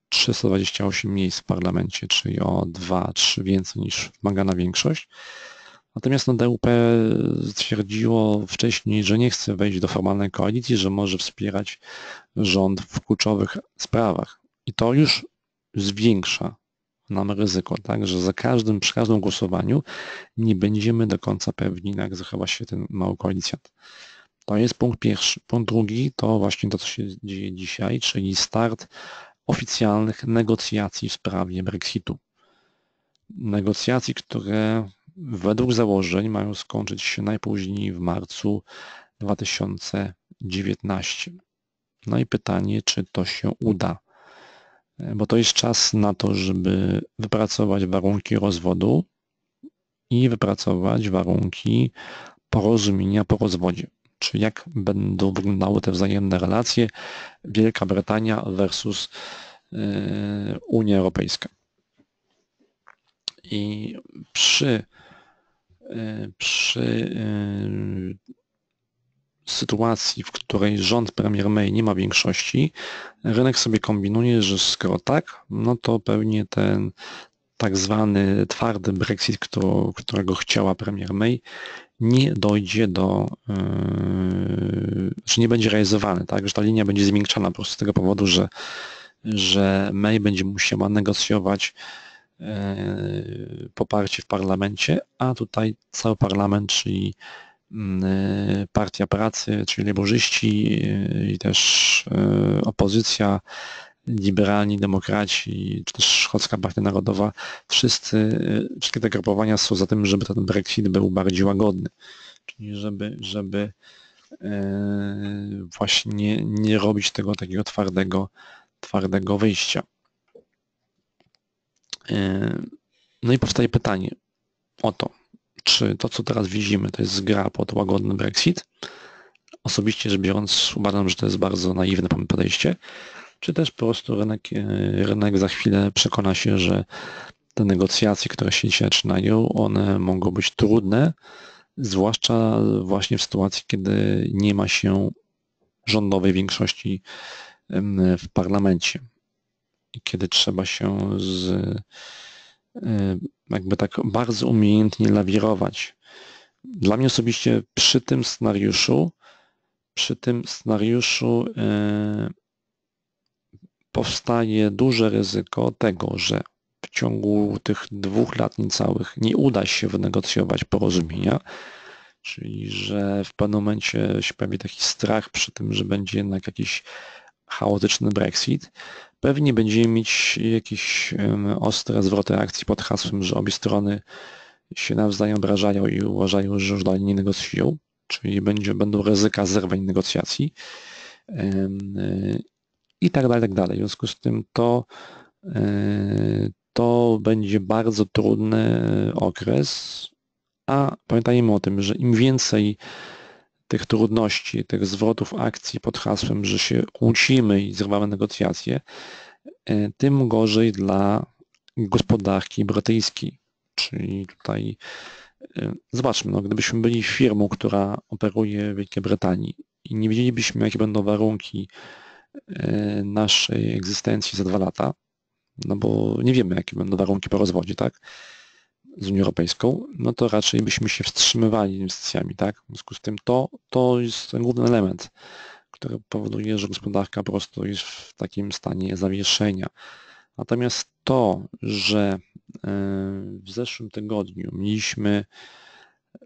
328 miejsc w parlamencie, czyli o 2-3 więcej niż wymagana większość. Natomiast no, DUP stwierdziło wcześniej, że nie chce wejść do formalnej koalicji, że może wspierać rząd w kluczowych sprawach. I to już zwiększa nam ryzyko, tak, że za każdym, przy każdym głosowaniu nie będziemy do końca pewni, jak zachowa się ten mały koalicjant. To jest punkt pierwszy. Punkt drugi to właśnie to, co się dzieje dzisiaj, czyli start oficjalnych negocjacji w sprawie Brexitu. Negocjacji, które według założeń mają skończyć się najpóźniej w marcu 2019. No i pytanie, czy to się uda, bo to jest czas na to, żeby wypracować warunki rozwodu i wypracować warunki porozumienia po rozwodzie. Czy jak będą wyglądały te wzajemne relacje Wielka Brytania versus e, Unia Europejska. I przy E, przy e, sytuacji, w której rząd premier May nie ma większości, rynek sobie kombinuje, że skoro tak, no to pewnie ten tak zwany twardy Brexit, którego chciała premier May, nie dojdzie do, yy, że nie będzie realizowany, tak, że ta linia będzie zmiękczana po prostu z tego powodu, że, że May będzie musiała negocjować poparcie w parlamencie, a tutaj cały parlament, czyli mm, e, Partia Pracy, czyli laborzyści e, i też opozycja, liberalni, demokraci, czy też Szkocka Partia Narodowa, wszyscy, wszystkie te grupowania są za tym, żeby ten Brexit był bardziej łagodny. Czyli żeby, żeby właśnie nie, nie robić tego takiego twardego, twardego wyjścia. No i powstaje pytanie o to, czy to, co teraz widzimy, to jest gra pod łagodny Brexit. Osobiście rzecz biorąc, uważam, że to jest bardzo naiwne podejście, czy też po prostu rynek, e, rynek za chwilę przekona się, że te negocjacje, które się dzisiaj zaczynają, one mogą być trudne, zwłaszcza właśnie w sytuacji, kiedy nie ma się rządowej większości w parlamencie kiedy trzeba się z, e, jakby tak bardzo umiejętnie lawirować. Dla mnie osobiście przy tym scenariuszu, przy tym scenariuszu e, powstaje duże ryzyko tego, że w ciągu tych dwóch lat niecałych nie uda się wynegocjować porozumienia, czyli że w pewnym momencie się pojawi taki strach przy tym, że będzie jednak jakiś chaotyczny Brexit, pewnie będziemy mieć jakieś ostre zwroty akcji pod hasłem, że obie strony się nawzajem obrażają i uważają, że już dalej nie negocjują, czyli będzie, będą ryzyka zerwań negocjacji i tak dalej, tak dalej. W związku z tym to, e, to będzie bardzo trudny okres, a pamiętajmy o tym, że im więcej tych trudności, tych zwrotów akcji pod hasłem, że się kłócimy i zrywamy negocjacje, e, tym gorzej dla gospodarki brytyjskiej. Czyli tutaj e, zobaczmy, no, gdybyśmy byli firmą, która operuje w Wielkiej Brytanii i nie wiedzielibyśmy, jakie będą warunki e, naszej egzystencji za dwa lata, no bo nie wiemy, jakie będą warunki po rozwodzie, tak? Z Unią Europejską, no to raczej byśmy się wstrzymywali inwestycjami, tak? W związku z tym to, to jest ten główny element, który powoduje, że gospodarka po prostu jest w takim stanie zawieszenia. Natomiast to, że e, w zeszłym tygodniu mieliśmy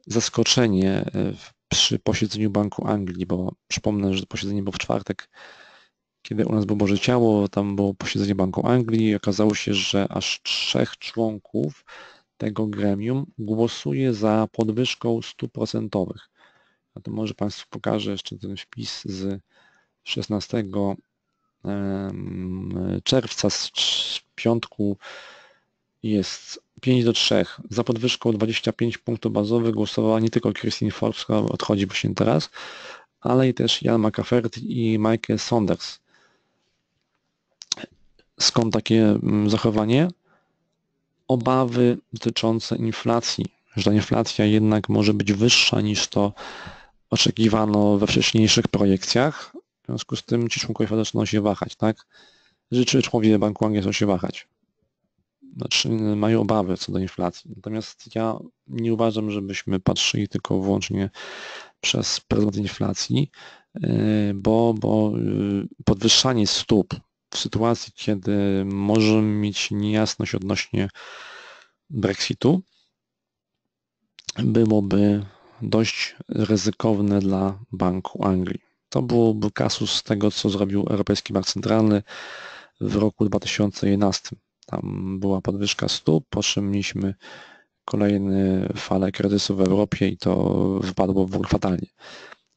zaskoczenie e, przy posiedzeniu Banku Anglii, bo przypomnę, że posiedzenie było w czwartek, kiedy u nas było Boże Ciało, tam było posiedzenie Banku Anglii i okazało się, że aż trzech członków tego gremium głosuje za podwyżką stóp procentowych. A to może Państwu pokażę jeszcze ten wpis z 16 czerwca z piątku jest 5 do 3. Za podwyżką 25 punktów bazowych głosowała nie tylko Christine Forbes, która odchodzi właśnie teraz, ale i też Jan McAfee i Michael Saunders. Skąd takie mm, zachowanie? Obawy dotyczące inflacji, że ta inflacja jednak może być wyższa niż to oczekiwano we wcześniejszych projekcjach. W związku z tym ci członkowie Fed zaczną się wahać, tak? Życzę członkowie Banku Angielską się wahać. znaczy mają obawy co do inflacji. Natomiast ja nie uważam, żebyśmy patrzyli tylko wyłącznie przez pryzmat inflacji, bo, bo podwyższanie stóp w sytuacji, kiedy możemy mieć niejasność odnośnie Brexitu, byłoby dość ryzykowne dla Banku Anglii. To byłby kasus tego, co zrobił Europejski Bank Centralny w roku 2011. Tam była podwyżka stóp, po czym mieliśmy kolejne fale kryzysu w Europie i to wypadło w fatalnie.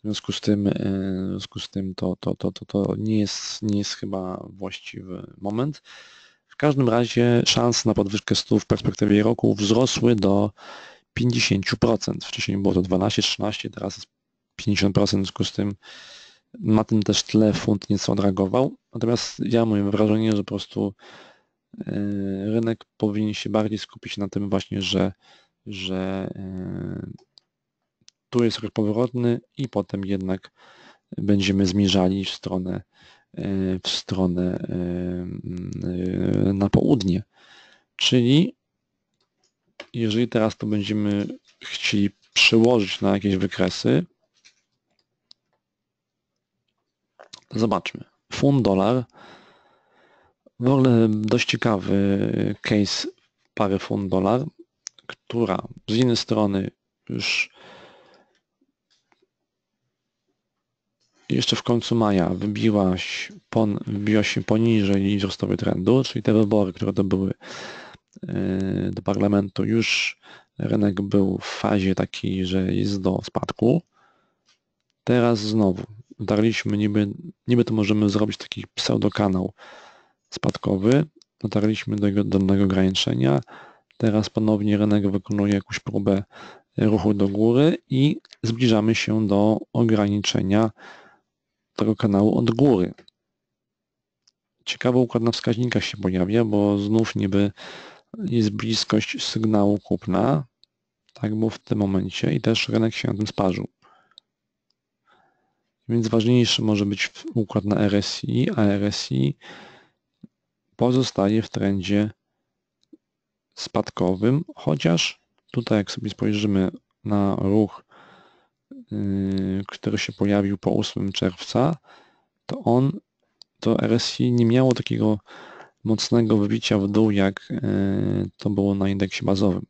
W związku z tym, e, w związku z tym to, to, to, to, to nie, jest, nie jest chyba właściwy moment. W każdym razie szanse na podwyżkę stóp w perspektywie roku wzrosły do 50%. Wcześniej było to 12-13, teraz jest 50%, w związku z tym na tym też tle funt nieco odreagował. Natomiast ja mam wrażenie, że po prostu e, rynek powinien się bardziej skupić na tym właśnie, że, że e, tu jest rok powrotny i potem jednak będziemy zmierzali w stronę, e, w stronę na południe. Czyli jeżeli teraz to będziemy chcieli przełożyć na jakieś wykresy, zobaczmy. Funt dolar, w ogóle dość ciekawy case pary funt dolar, która z jednej strony już jeszcze w końcu maja wybiła się, pon, wybiła się poniżej linii wzrostowej trendu, czyli te wybory, które to były E, do parlamentu już rynek był w fazie takiej, że jest do spadku. Teraz znowu dotarliśmy, niby, niby to możemy zrobić taki pseudokanał spadkowy, dotarliśmy do jego dolnego ograniczenia. Teraz ponownie rynek wykonuje jakąś próbę ruchu do góry i zbliżamy się do ograniczenia tego kanału od góry. Ciekawy układ na wskaźnikach się pojawia, bo znów niby jest bliskość sygnału kupna, tak było w tym momencie i też rynek się na tym sparzył. Więc ważniejszy może być układ na RSI, a RSI pozostaje w trendzie spadkowym, chociaż tutaj jak sobie spojrzymy na ruch, który się pojawił po 8 czerwca, to on, to RSI nie miało takiego mocnego wybicia w dół, jak e, to było na indeksie bazowym.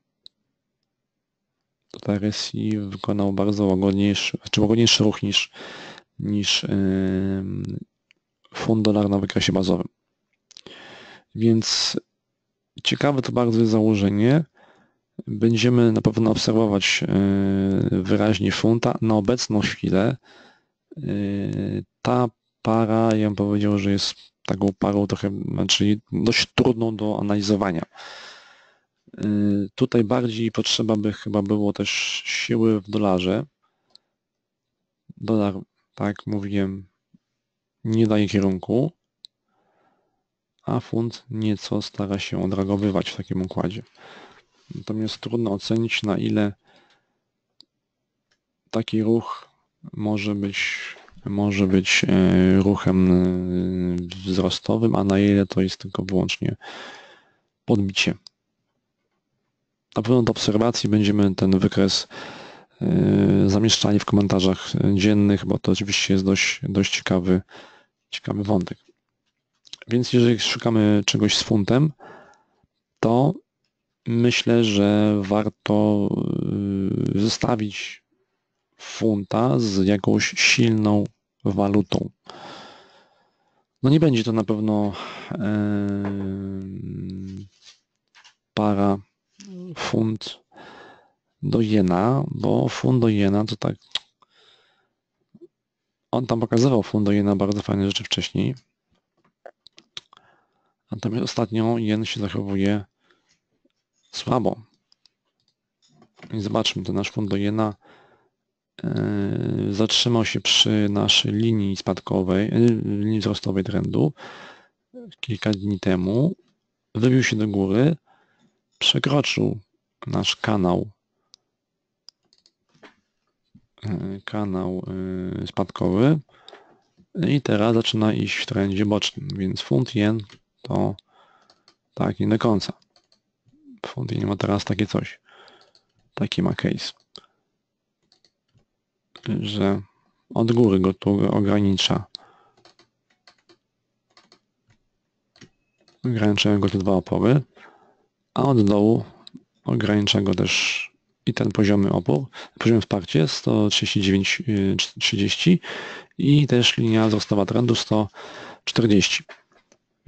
To RSI wykonał bardzo łagodniejszy, znaczy łagodniejszy ruch niż, niż e, fund dolar na wykresie bazowym. Więc ciekawe to bardzo jest założenie. Będziemy na pewno obserwować e, wyraźnie funta. Na obecną chwilę ta para, ja bym powiedział, że jest taką parą trochę, znaczy dość trudną do analizowania. Y, tutaj bardziej potrzeba by chyba było też siły w dolarze. Dolar, tak mówiłem, nie daje kierunku, a funt nieco stara się odreagowywać w takim układzie. Natomiast trudno ocenić na ile taki ruch może być może być e, ruchem e, wzrostowym, a na ile to jest tylko wyłącznie podbicie. Na pewno do obserwacji będziemy ten wykres e, zamieszczali w komentarzach dziennych, bo to oczywiście jest dość, dość ciekawy, ciekawy wątek. Więc jeżeli szukamy czegoś z funtem, to myślę, że warto zostawić funta z jakąś silną walutą. No nie będzie to na pewno para funt do jena, bo fund do jena to tak on tam pokazywał fund do jena bardzo fajne rzeczy wcześniej. Natomiast ostatnio jen się zachowuje słabo. I zobaczmy, ten nasz fund do jena E, zatrzymał się przy naszej linii spadkowej, e, linii wzrostowej trendu kilka dni temu, wybił się do góry, przekroczył nasz kanał e, kanał spadkowy i teraz zaczyna iść w trendzie bocznym, więc funt jen to tak nie do końca. Funt i ma teraz takie coś. Taki ma case. Że od góry go tu ogranicza. Ograniczają go te dwa opory, a od dołu ogranicza go też i ten poziomy opór, poziom wsparcie 139,30 i też linia wzrostowa trendu 140.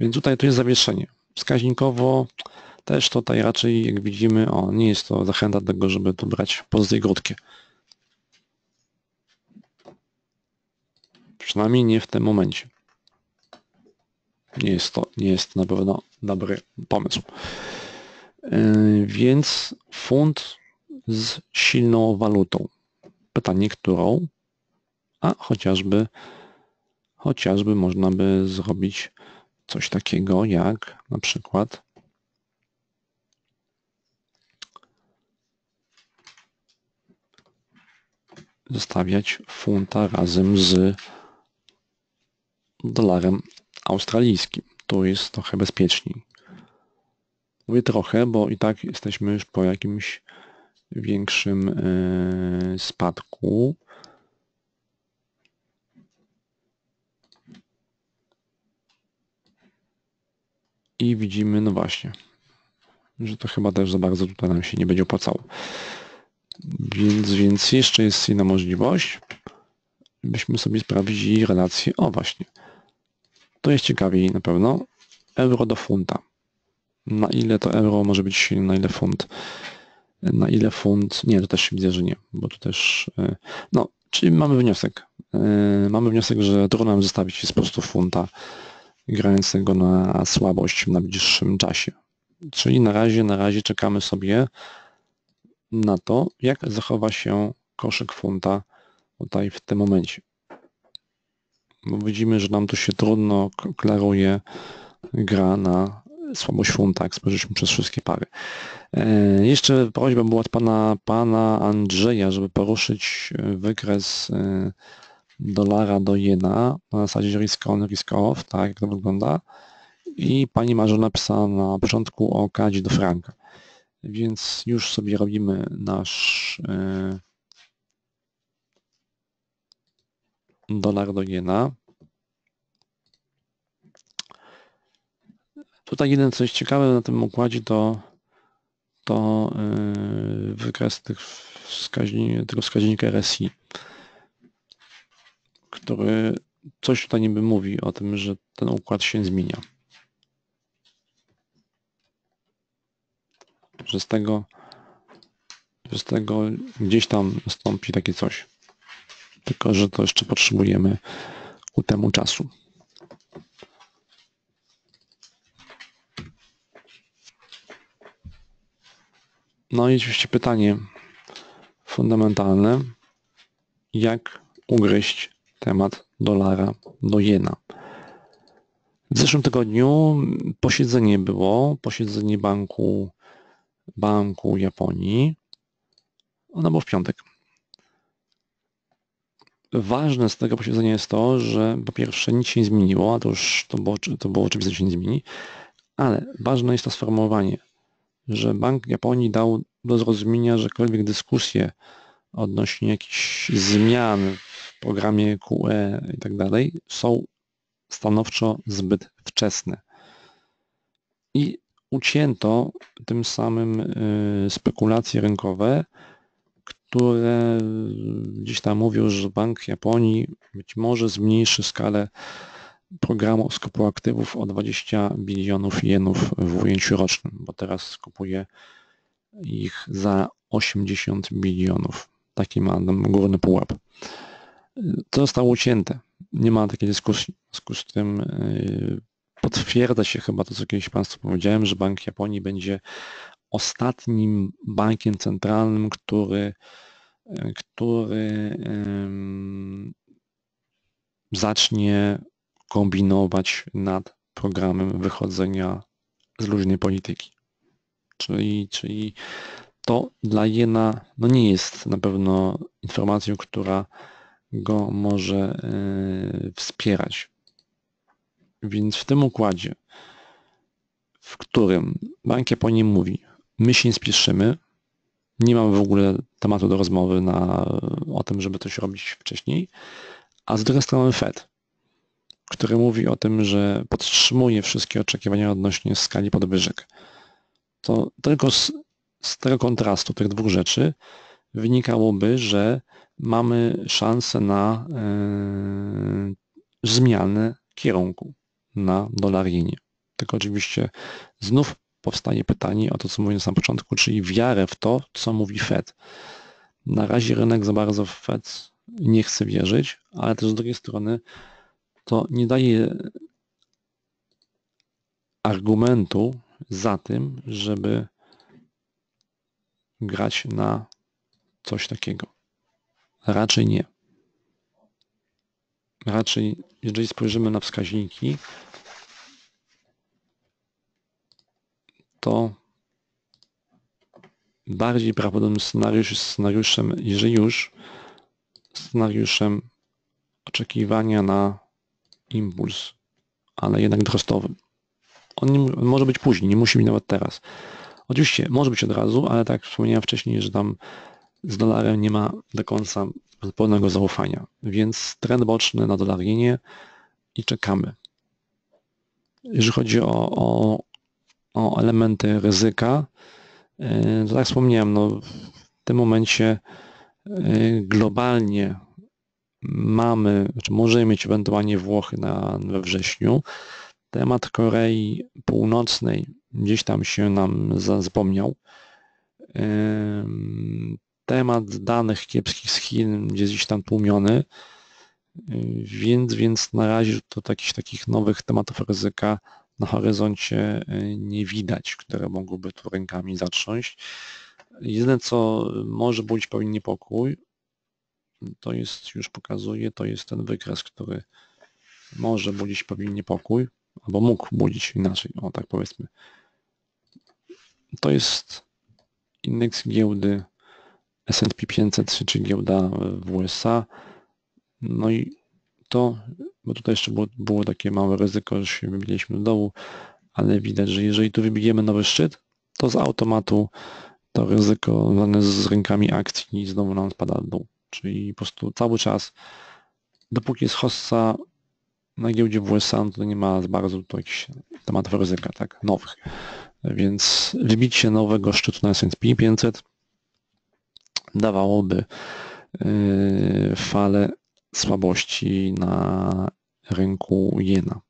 Więc tutaj to jest zawieszenie. Wskaźnikowo też tutaj raczej, jak widzimy, o, nie jest to zachęta do tego, żeby tu brać pozycje krótkie. Przynajmniej nie w tym momencie. Nie jest to, nie jest na pewno dobry pomysł. Yy, więc funt z silną walutą. Pytanie, którą? A chociażby, chociażby można by zrobić coś takiego jak na przykład zostawiać funta razem z dolarem australijskim. Tu jest trochę bezpieczniej. Mówię trochę, bo i tak jesteśmy już po jakimś większym e, spadku. I widzimy, no właśnie, że to chyba też za bardzo tutaj nam się nie będzie opłacało. Więc, więc jeszcze jest inna możliwość, byśmy sobie sprawdzili relację. O właśnie, to jest ciekawiej na pewno. Euro do funta. Na ile to euro może być na ile funt. Na ile funt. Nie, to też widzę, że nie, bo tu też. E, no, czyli mamy wniosek. E, mamy wniosek, że trudno nam zostawić jest po prostu funta grającego na słabość w najbliższym czasie. Czyli na razie, na razie czekamy sobie na to, jak zachowa się koszyk funta tutaj w tym momencie. Bo widzimy, że nam tu się trudno klaruje gra na słabość funta, jak spojrzyliśmy przez wszystkie pary. E, jeszcze prośba była od pana, pana Andrzeja, żeby poruszyć wykres e, dolara do jena na zasadzie risk on, risk off, tak jak to wygląda. I pani Marzena napisała na początku o kadzie do franka. Więc już sobie robimy nasz e, dolar do jena. Tutaj jeden coś ciekawe na tym układzie to, to e, wykres tych tego wskaźnika RSI, który coś tutaj niby mówi o tym, że ten układ się zmienia. Że z tego, że z tego gdzieś tam nastąpi takie coś. Tylko, że to jeszcze potrzebujemy ku temu czasu. No i oczywiście pytanie fundamentalne, jak ugryźć temat dolara do jena. W zeszłym tygodniu posiedzenie było, posiedzenie banku Banku Japonii. Ono było w piątek. Ważne z tego posiedzenia jest to, że po pierwsze nic się nie zmieniło, a to już to było, to było oczywiste, że się nie zmieni, ale ważne jest to sformułowanie, że Bank Japonii dał do zrozumienia, że jakiekolwiek dyskusje odnośnie jakichś zmian w programie QE i tak dalej są stanowczo zbyt wczesne. I ucięto tym samym y, spekulacje rynkowe, które gdzieś tam mówią, że Bank Japonii być może zmniejszy skalę programu skupu aktywów o 20 bilionów jenów w ujęciu rocznym, bo teraz skupuje ich za 80 bilionów. Taki ma górny pułap. To zostało ucięte. Nie ma takiej dyskusji. W związku z tym y, potwierdza się chyba to, co kiedyś Państwu powiedziałem, że Bank Japonii będzie ostatnim bankiem centralnym, który, który um, zacznie kombinować nad programem wychodzenia z luźnej polityki. Czyli, czyli to dla Jena no nie jest na pewno informacją, która go może y, wspierać. Więc w tym układzie, w którym bank Japonii mówi, my się nie spieszymy, nie mamy w ogóle tematu do rozmowy na, o tym, żeby coś robić wcześniej, a z drugiej strony Fed, który mówi o tym, że podtrzymuje wszystkie oczekiwania odnośnie skali podwyżek. To tylko z, z tego kontrastu tych dwóch rzeczy wynikałoby, że mamy szansę na yy, zmianę kierunku na dolar jenie. Tylko oczywiście znów powstaje pytanie o to, co mówiłem na początku, czyli wiarę w to, co mówi Fed. Na razie rynek za bardzo w Fed nie chce wierzyć, ale też z drugiej strony to nie daje argumentu za tym, żeby grać na coś takiego. Raczej nie. Raczej, jeżeli spojrzymy na wskaźniki, to bardziej prawdopodobny scenariusz jest scenariuszem, jeżeli już, scenariuszem oczekiwania na impuls, ale jednak wzrostowy. On nie, może być później, nie musi być nawet teraz. Oczywiście może być od razu, ale tak wspomniałem wcześniej, że tam z dolarem nie ma do końca pełnego zaufania, więc trend boczny na dolar i czekamy. Jeżeli chodzi o, o, o elementy ryzyka, e, to tak jak wspomniałem, no w tym momencie e, globalnie mamy, znaczy możemy mieć ewentualnie Włochy na, we wrześniu. Temat Korei Północnej gdzieś tam się nam zapomniał. Temat danych kiepskich z Chin gdzieś tam tłumiony, więc, więc na razie to takich, takich nowych tematów ryzyka na horyzoncie nie widać, które mogłyby tu rękami zatrząść. Jedyne, co może budzić pewien niepokój, to jest, już pokazuje, to jest ten wykres, który może budzić pewien niepokój, albo mógł budzić inaczej, o tak powiedzmy. To jest indeks giełdy S&P 500, czy giełda w USA. No i to, bo tutaj jeszcze było, było takie małe ryzyko, że się wybiliśmy do dołu, ale widać, że jeżeli tu wybijemy nowy szczyt, to z automatu to ryzyko związane z rynkami akcji znowu nam spada do dół. Czyli po prostu cały czas, dopóki jest hossa na giełdzie w USA, no to nie ma bardzo tu jakichś tematów ryzyka, tak, nowych. Więc wybicie nowego szczytu na S&P 500 dawałoby yy, falę słabości na rynku jena.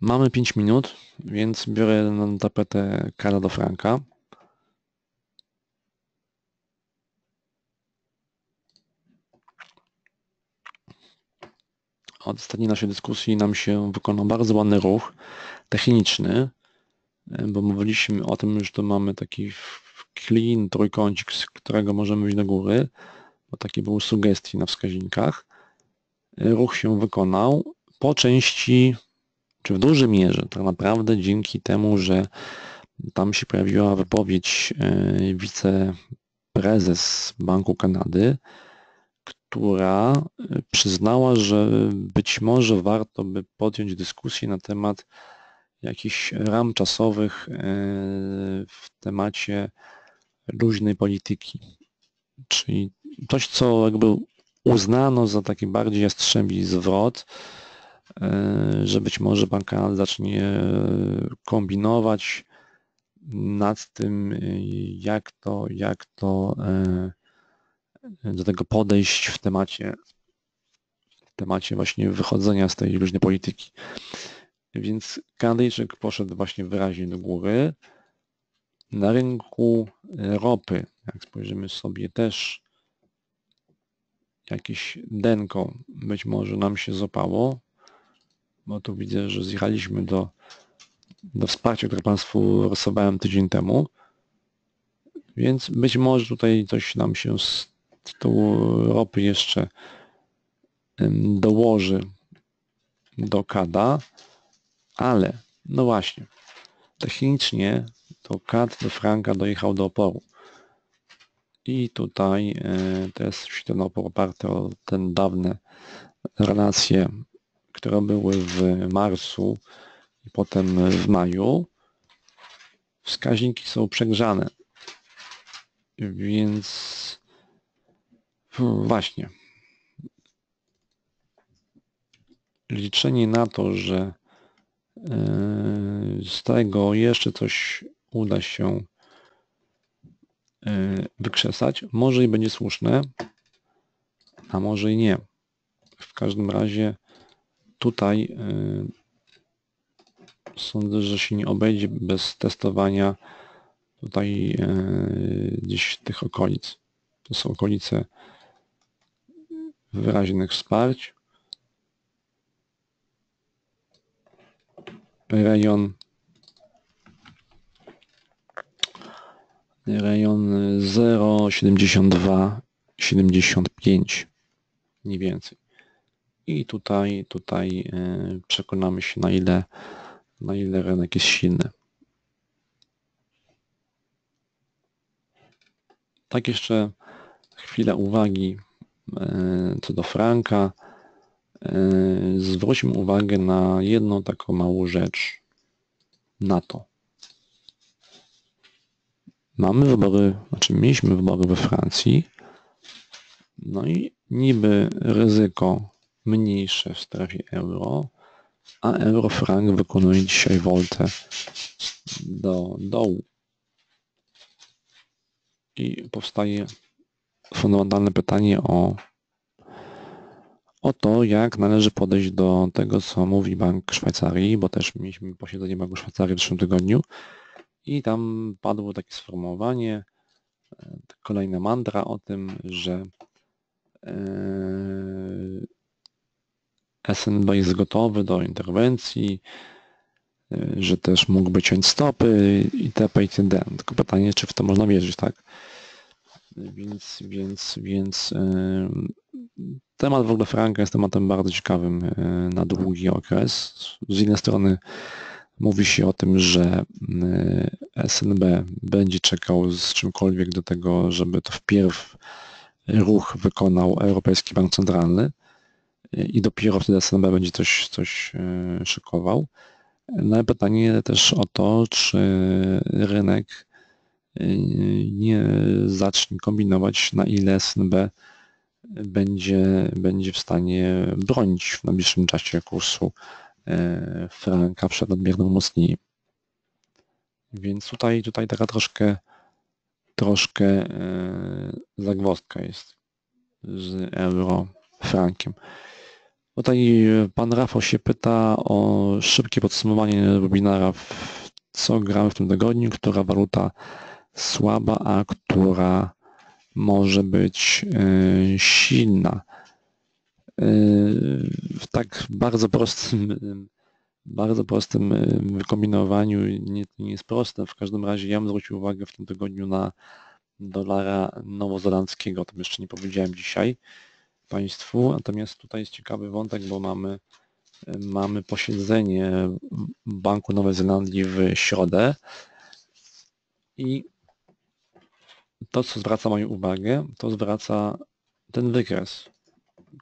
Mamy 5 minut, więc biorę na tapetę Karla do Franka. od ostatniej naszej dyskusji nam się wykonał bardzo ładny ruch techniczny, e, bo mówiliśmy o tym, że to mamy taki clean trójkącik, z którego możemy wyjść do góry, bo takie były sugestie na wskaźnikach. E, ruch się wykonał po części, czy w dużej mierze tak naprawdę dzięki temu, że tam się pojawiła wypowiedź e, wiceprezes Banku Kanady, która y, przyznała, że być może warto by podjąć dyskusję na temat jakichś ram czasowych w temacie luźnej polityki. Czyli coś, co jakby uznano za taki bardziej jastrzębi zwrot, y, że być może Bank Kanady zacznie kombinować nad tym, jak to, jak to do tego podejść w temacie, w temacie właśnie wychodzenia z tej luźnej polityki. Więc Kanadyjczyk poszedł właśnie wyraźnie do góry. Na rynku ropy, jak spojrzymy sobie też jakieś denko być może nam się zopało, bo tu widzę, że zjechaliśmy do, do wsparcia, które Państwu rysowałem tydzień temu. Więc być może tutaj coś nam się tu ropy jeszcze dołoży do kada, ale no właśnie, technicznie to do franka dojechał do oporu. I tutaj e, jest ten opór oparty o ten dawne relacje, które były w marcu i potem w maju. wskaźniki są przegrzane. Więc właśnie. Liczenie na to, że z tego jeszcze coś uda się wykrzesać, może i będzie słuszne, a może i nie. W każdym razie tutaj sądzę, że się nie obejdzie bez testowania tutaj e, gdzieś tych okolic. To są okolice wyraźnych wsparć. Rejon rejon 0,72-75 mniej więcej. I tutaj, tutaj e, przekonamy się na ile na ile rynek jest silny. Tak jeszcze chwilę uwagi e, co do franka. E, zwróćmy uwagę na jedną taką małą rzecz. Na to. Mamy wybory, znaczy mieliśmy wybory we Francji, no i niby ryzyko mniejsze w strefie euro, a Eurofrank wykonuje dzisiaj woltę do dołu. I powstaje fundamentalne pytanie o, o to, jak należy podejść do tego, co mówi Bank Szwajcarii, bo też mieliśmy posiedzenie Banku Szwajcarii w zeszłym tygodniu i tam padło takie sformułowanie, e, kolejna mantra o tym, że e, SNB jest gotowy do interwencji, y, że też mógłby ciąć stopy itp. itd. Tylko pytanie, czy w to można wierzyć, tak? Więc, więc, więc temat w ogóle franka jest tematem bardzo ciekawym na długi okres. Z jednej strony mówi się o tym, że yy, SNB będzie czekał z czymkolwiek do tego, żeby to wpierw ruch wykonał Europejski Bank Centralny, i dopiero wtedy SNB będzie coś, coś e, szykował. No ale pytanie też o to, czy rynek e, nie zacznie kombinować, na ile SNB będzie, będzie w stanie bronić w najbliższym czasie kursu e, franka przed nadmiernym umocnieniem. Więc tutaj, tutaj taka troszkę, troszkę zagwozdka jest z euro frankiem. Tutaj pan Rafał się pyta o szybkie podsumowanie webinara, co gramy w tym tygodniu, która waluta słaba, a która może być e, silna. W tak bardzo prostym, bardzo prostym wykombinowaniu nie, nie jest proste. W każdym razie ja bym zwrócił uwagę w tym tygodniu na dolara nowozelandzkiego, o tym jeszcze nie powiedziałem dzisiaj. Państwu. Natomiast tutaj jest ciekawy wątek, bo mamy, mamy posiedzenie Banku Nowej Zelandii w środę i to, co zwraca moją uwagę, to zwraca ten wykres,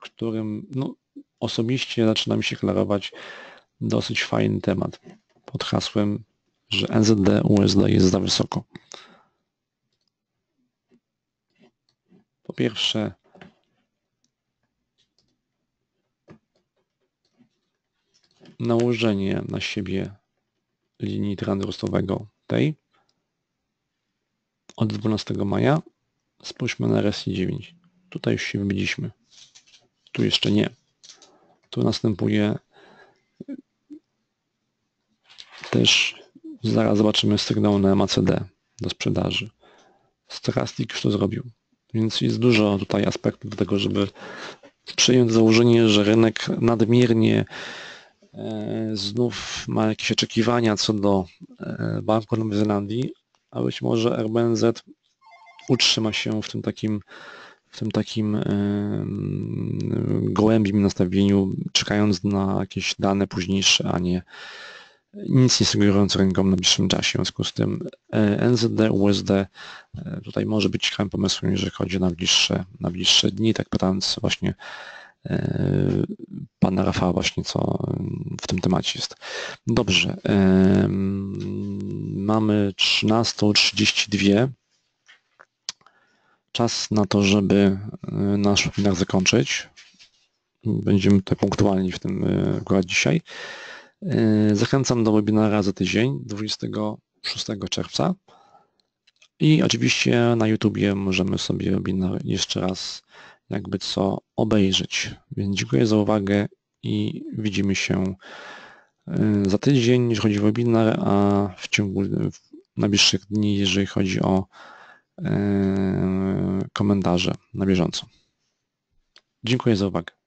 którym no, osobiście zaczyna mi się klarować dosyć fajny temat pod hasłem, że NZD USD jest za wysoko. Po pierwsze, nałożenie na siebie linii trendu rostowego tej od 12 maja. Spójrzmy na RSI 9. Tutaj już się wybiliśmy. Tu jeszcze nie. Tu następuje też zaraz zobaczymy sygnał na MACD do sprzedaży. Stochastic już to zrobił. Więc jest dużo tutaj aspektów do tego, żeby przyjąć założenie, że rynek nadmiernie E, znów ma jakieś oczekiwania co do e, Banku Nowej Zelandii, a być może RBNZ utrzyma się w tym takim w tym takim gołębim nastawieniu, czekając na jakieś dane późniejsze, a nie nic nie sugerując rynkom na bliższym czasie. W związku z tym e, NZD, USD tutaj może być ciekawym pomysłem, jeżeli chodzi na bliższe, na bliższe dni, tak pytając właśnie e, pana Rafała właśnie, co w tym temacie jest. Dobrze, e, mamy 13.32. Czas na to, żeby nasz webinar zakończyć. Będziemy tutaj punktualni w tym akurat dzisiaj. Zachęcam do webinara za tydzień, 26 czerwca. I oczywiście na YouTubie możemy sobie webinar jeszcze raz jakby co obejrzeć. Więc dziękuję za uwagę i widzimy się y, za tydzień, jeżeli chodzi o webinar, a w ciągu najbliższych dni, jeżeli chodzi o y, komentarze na bieżąco. Dziękuję za uwagę.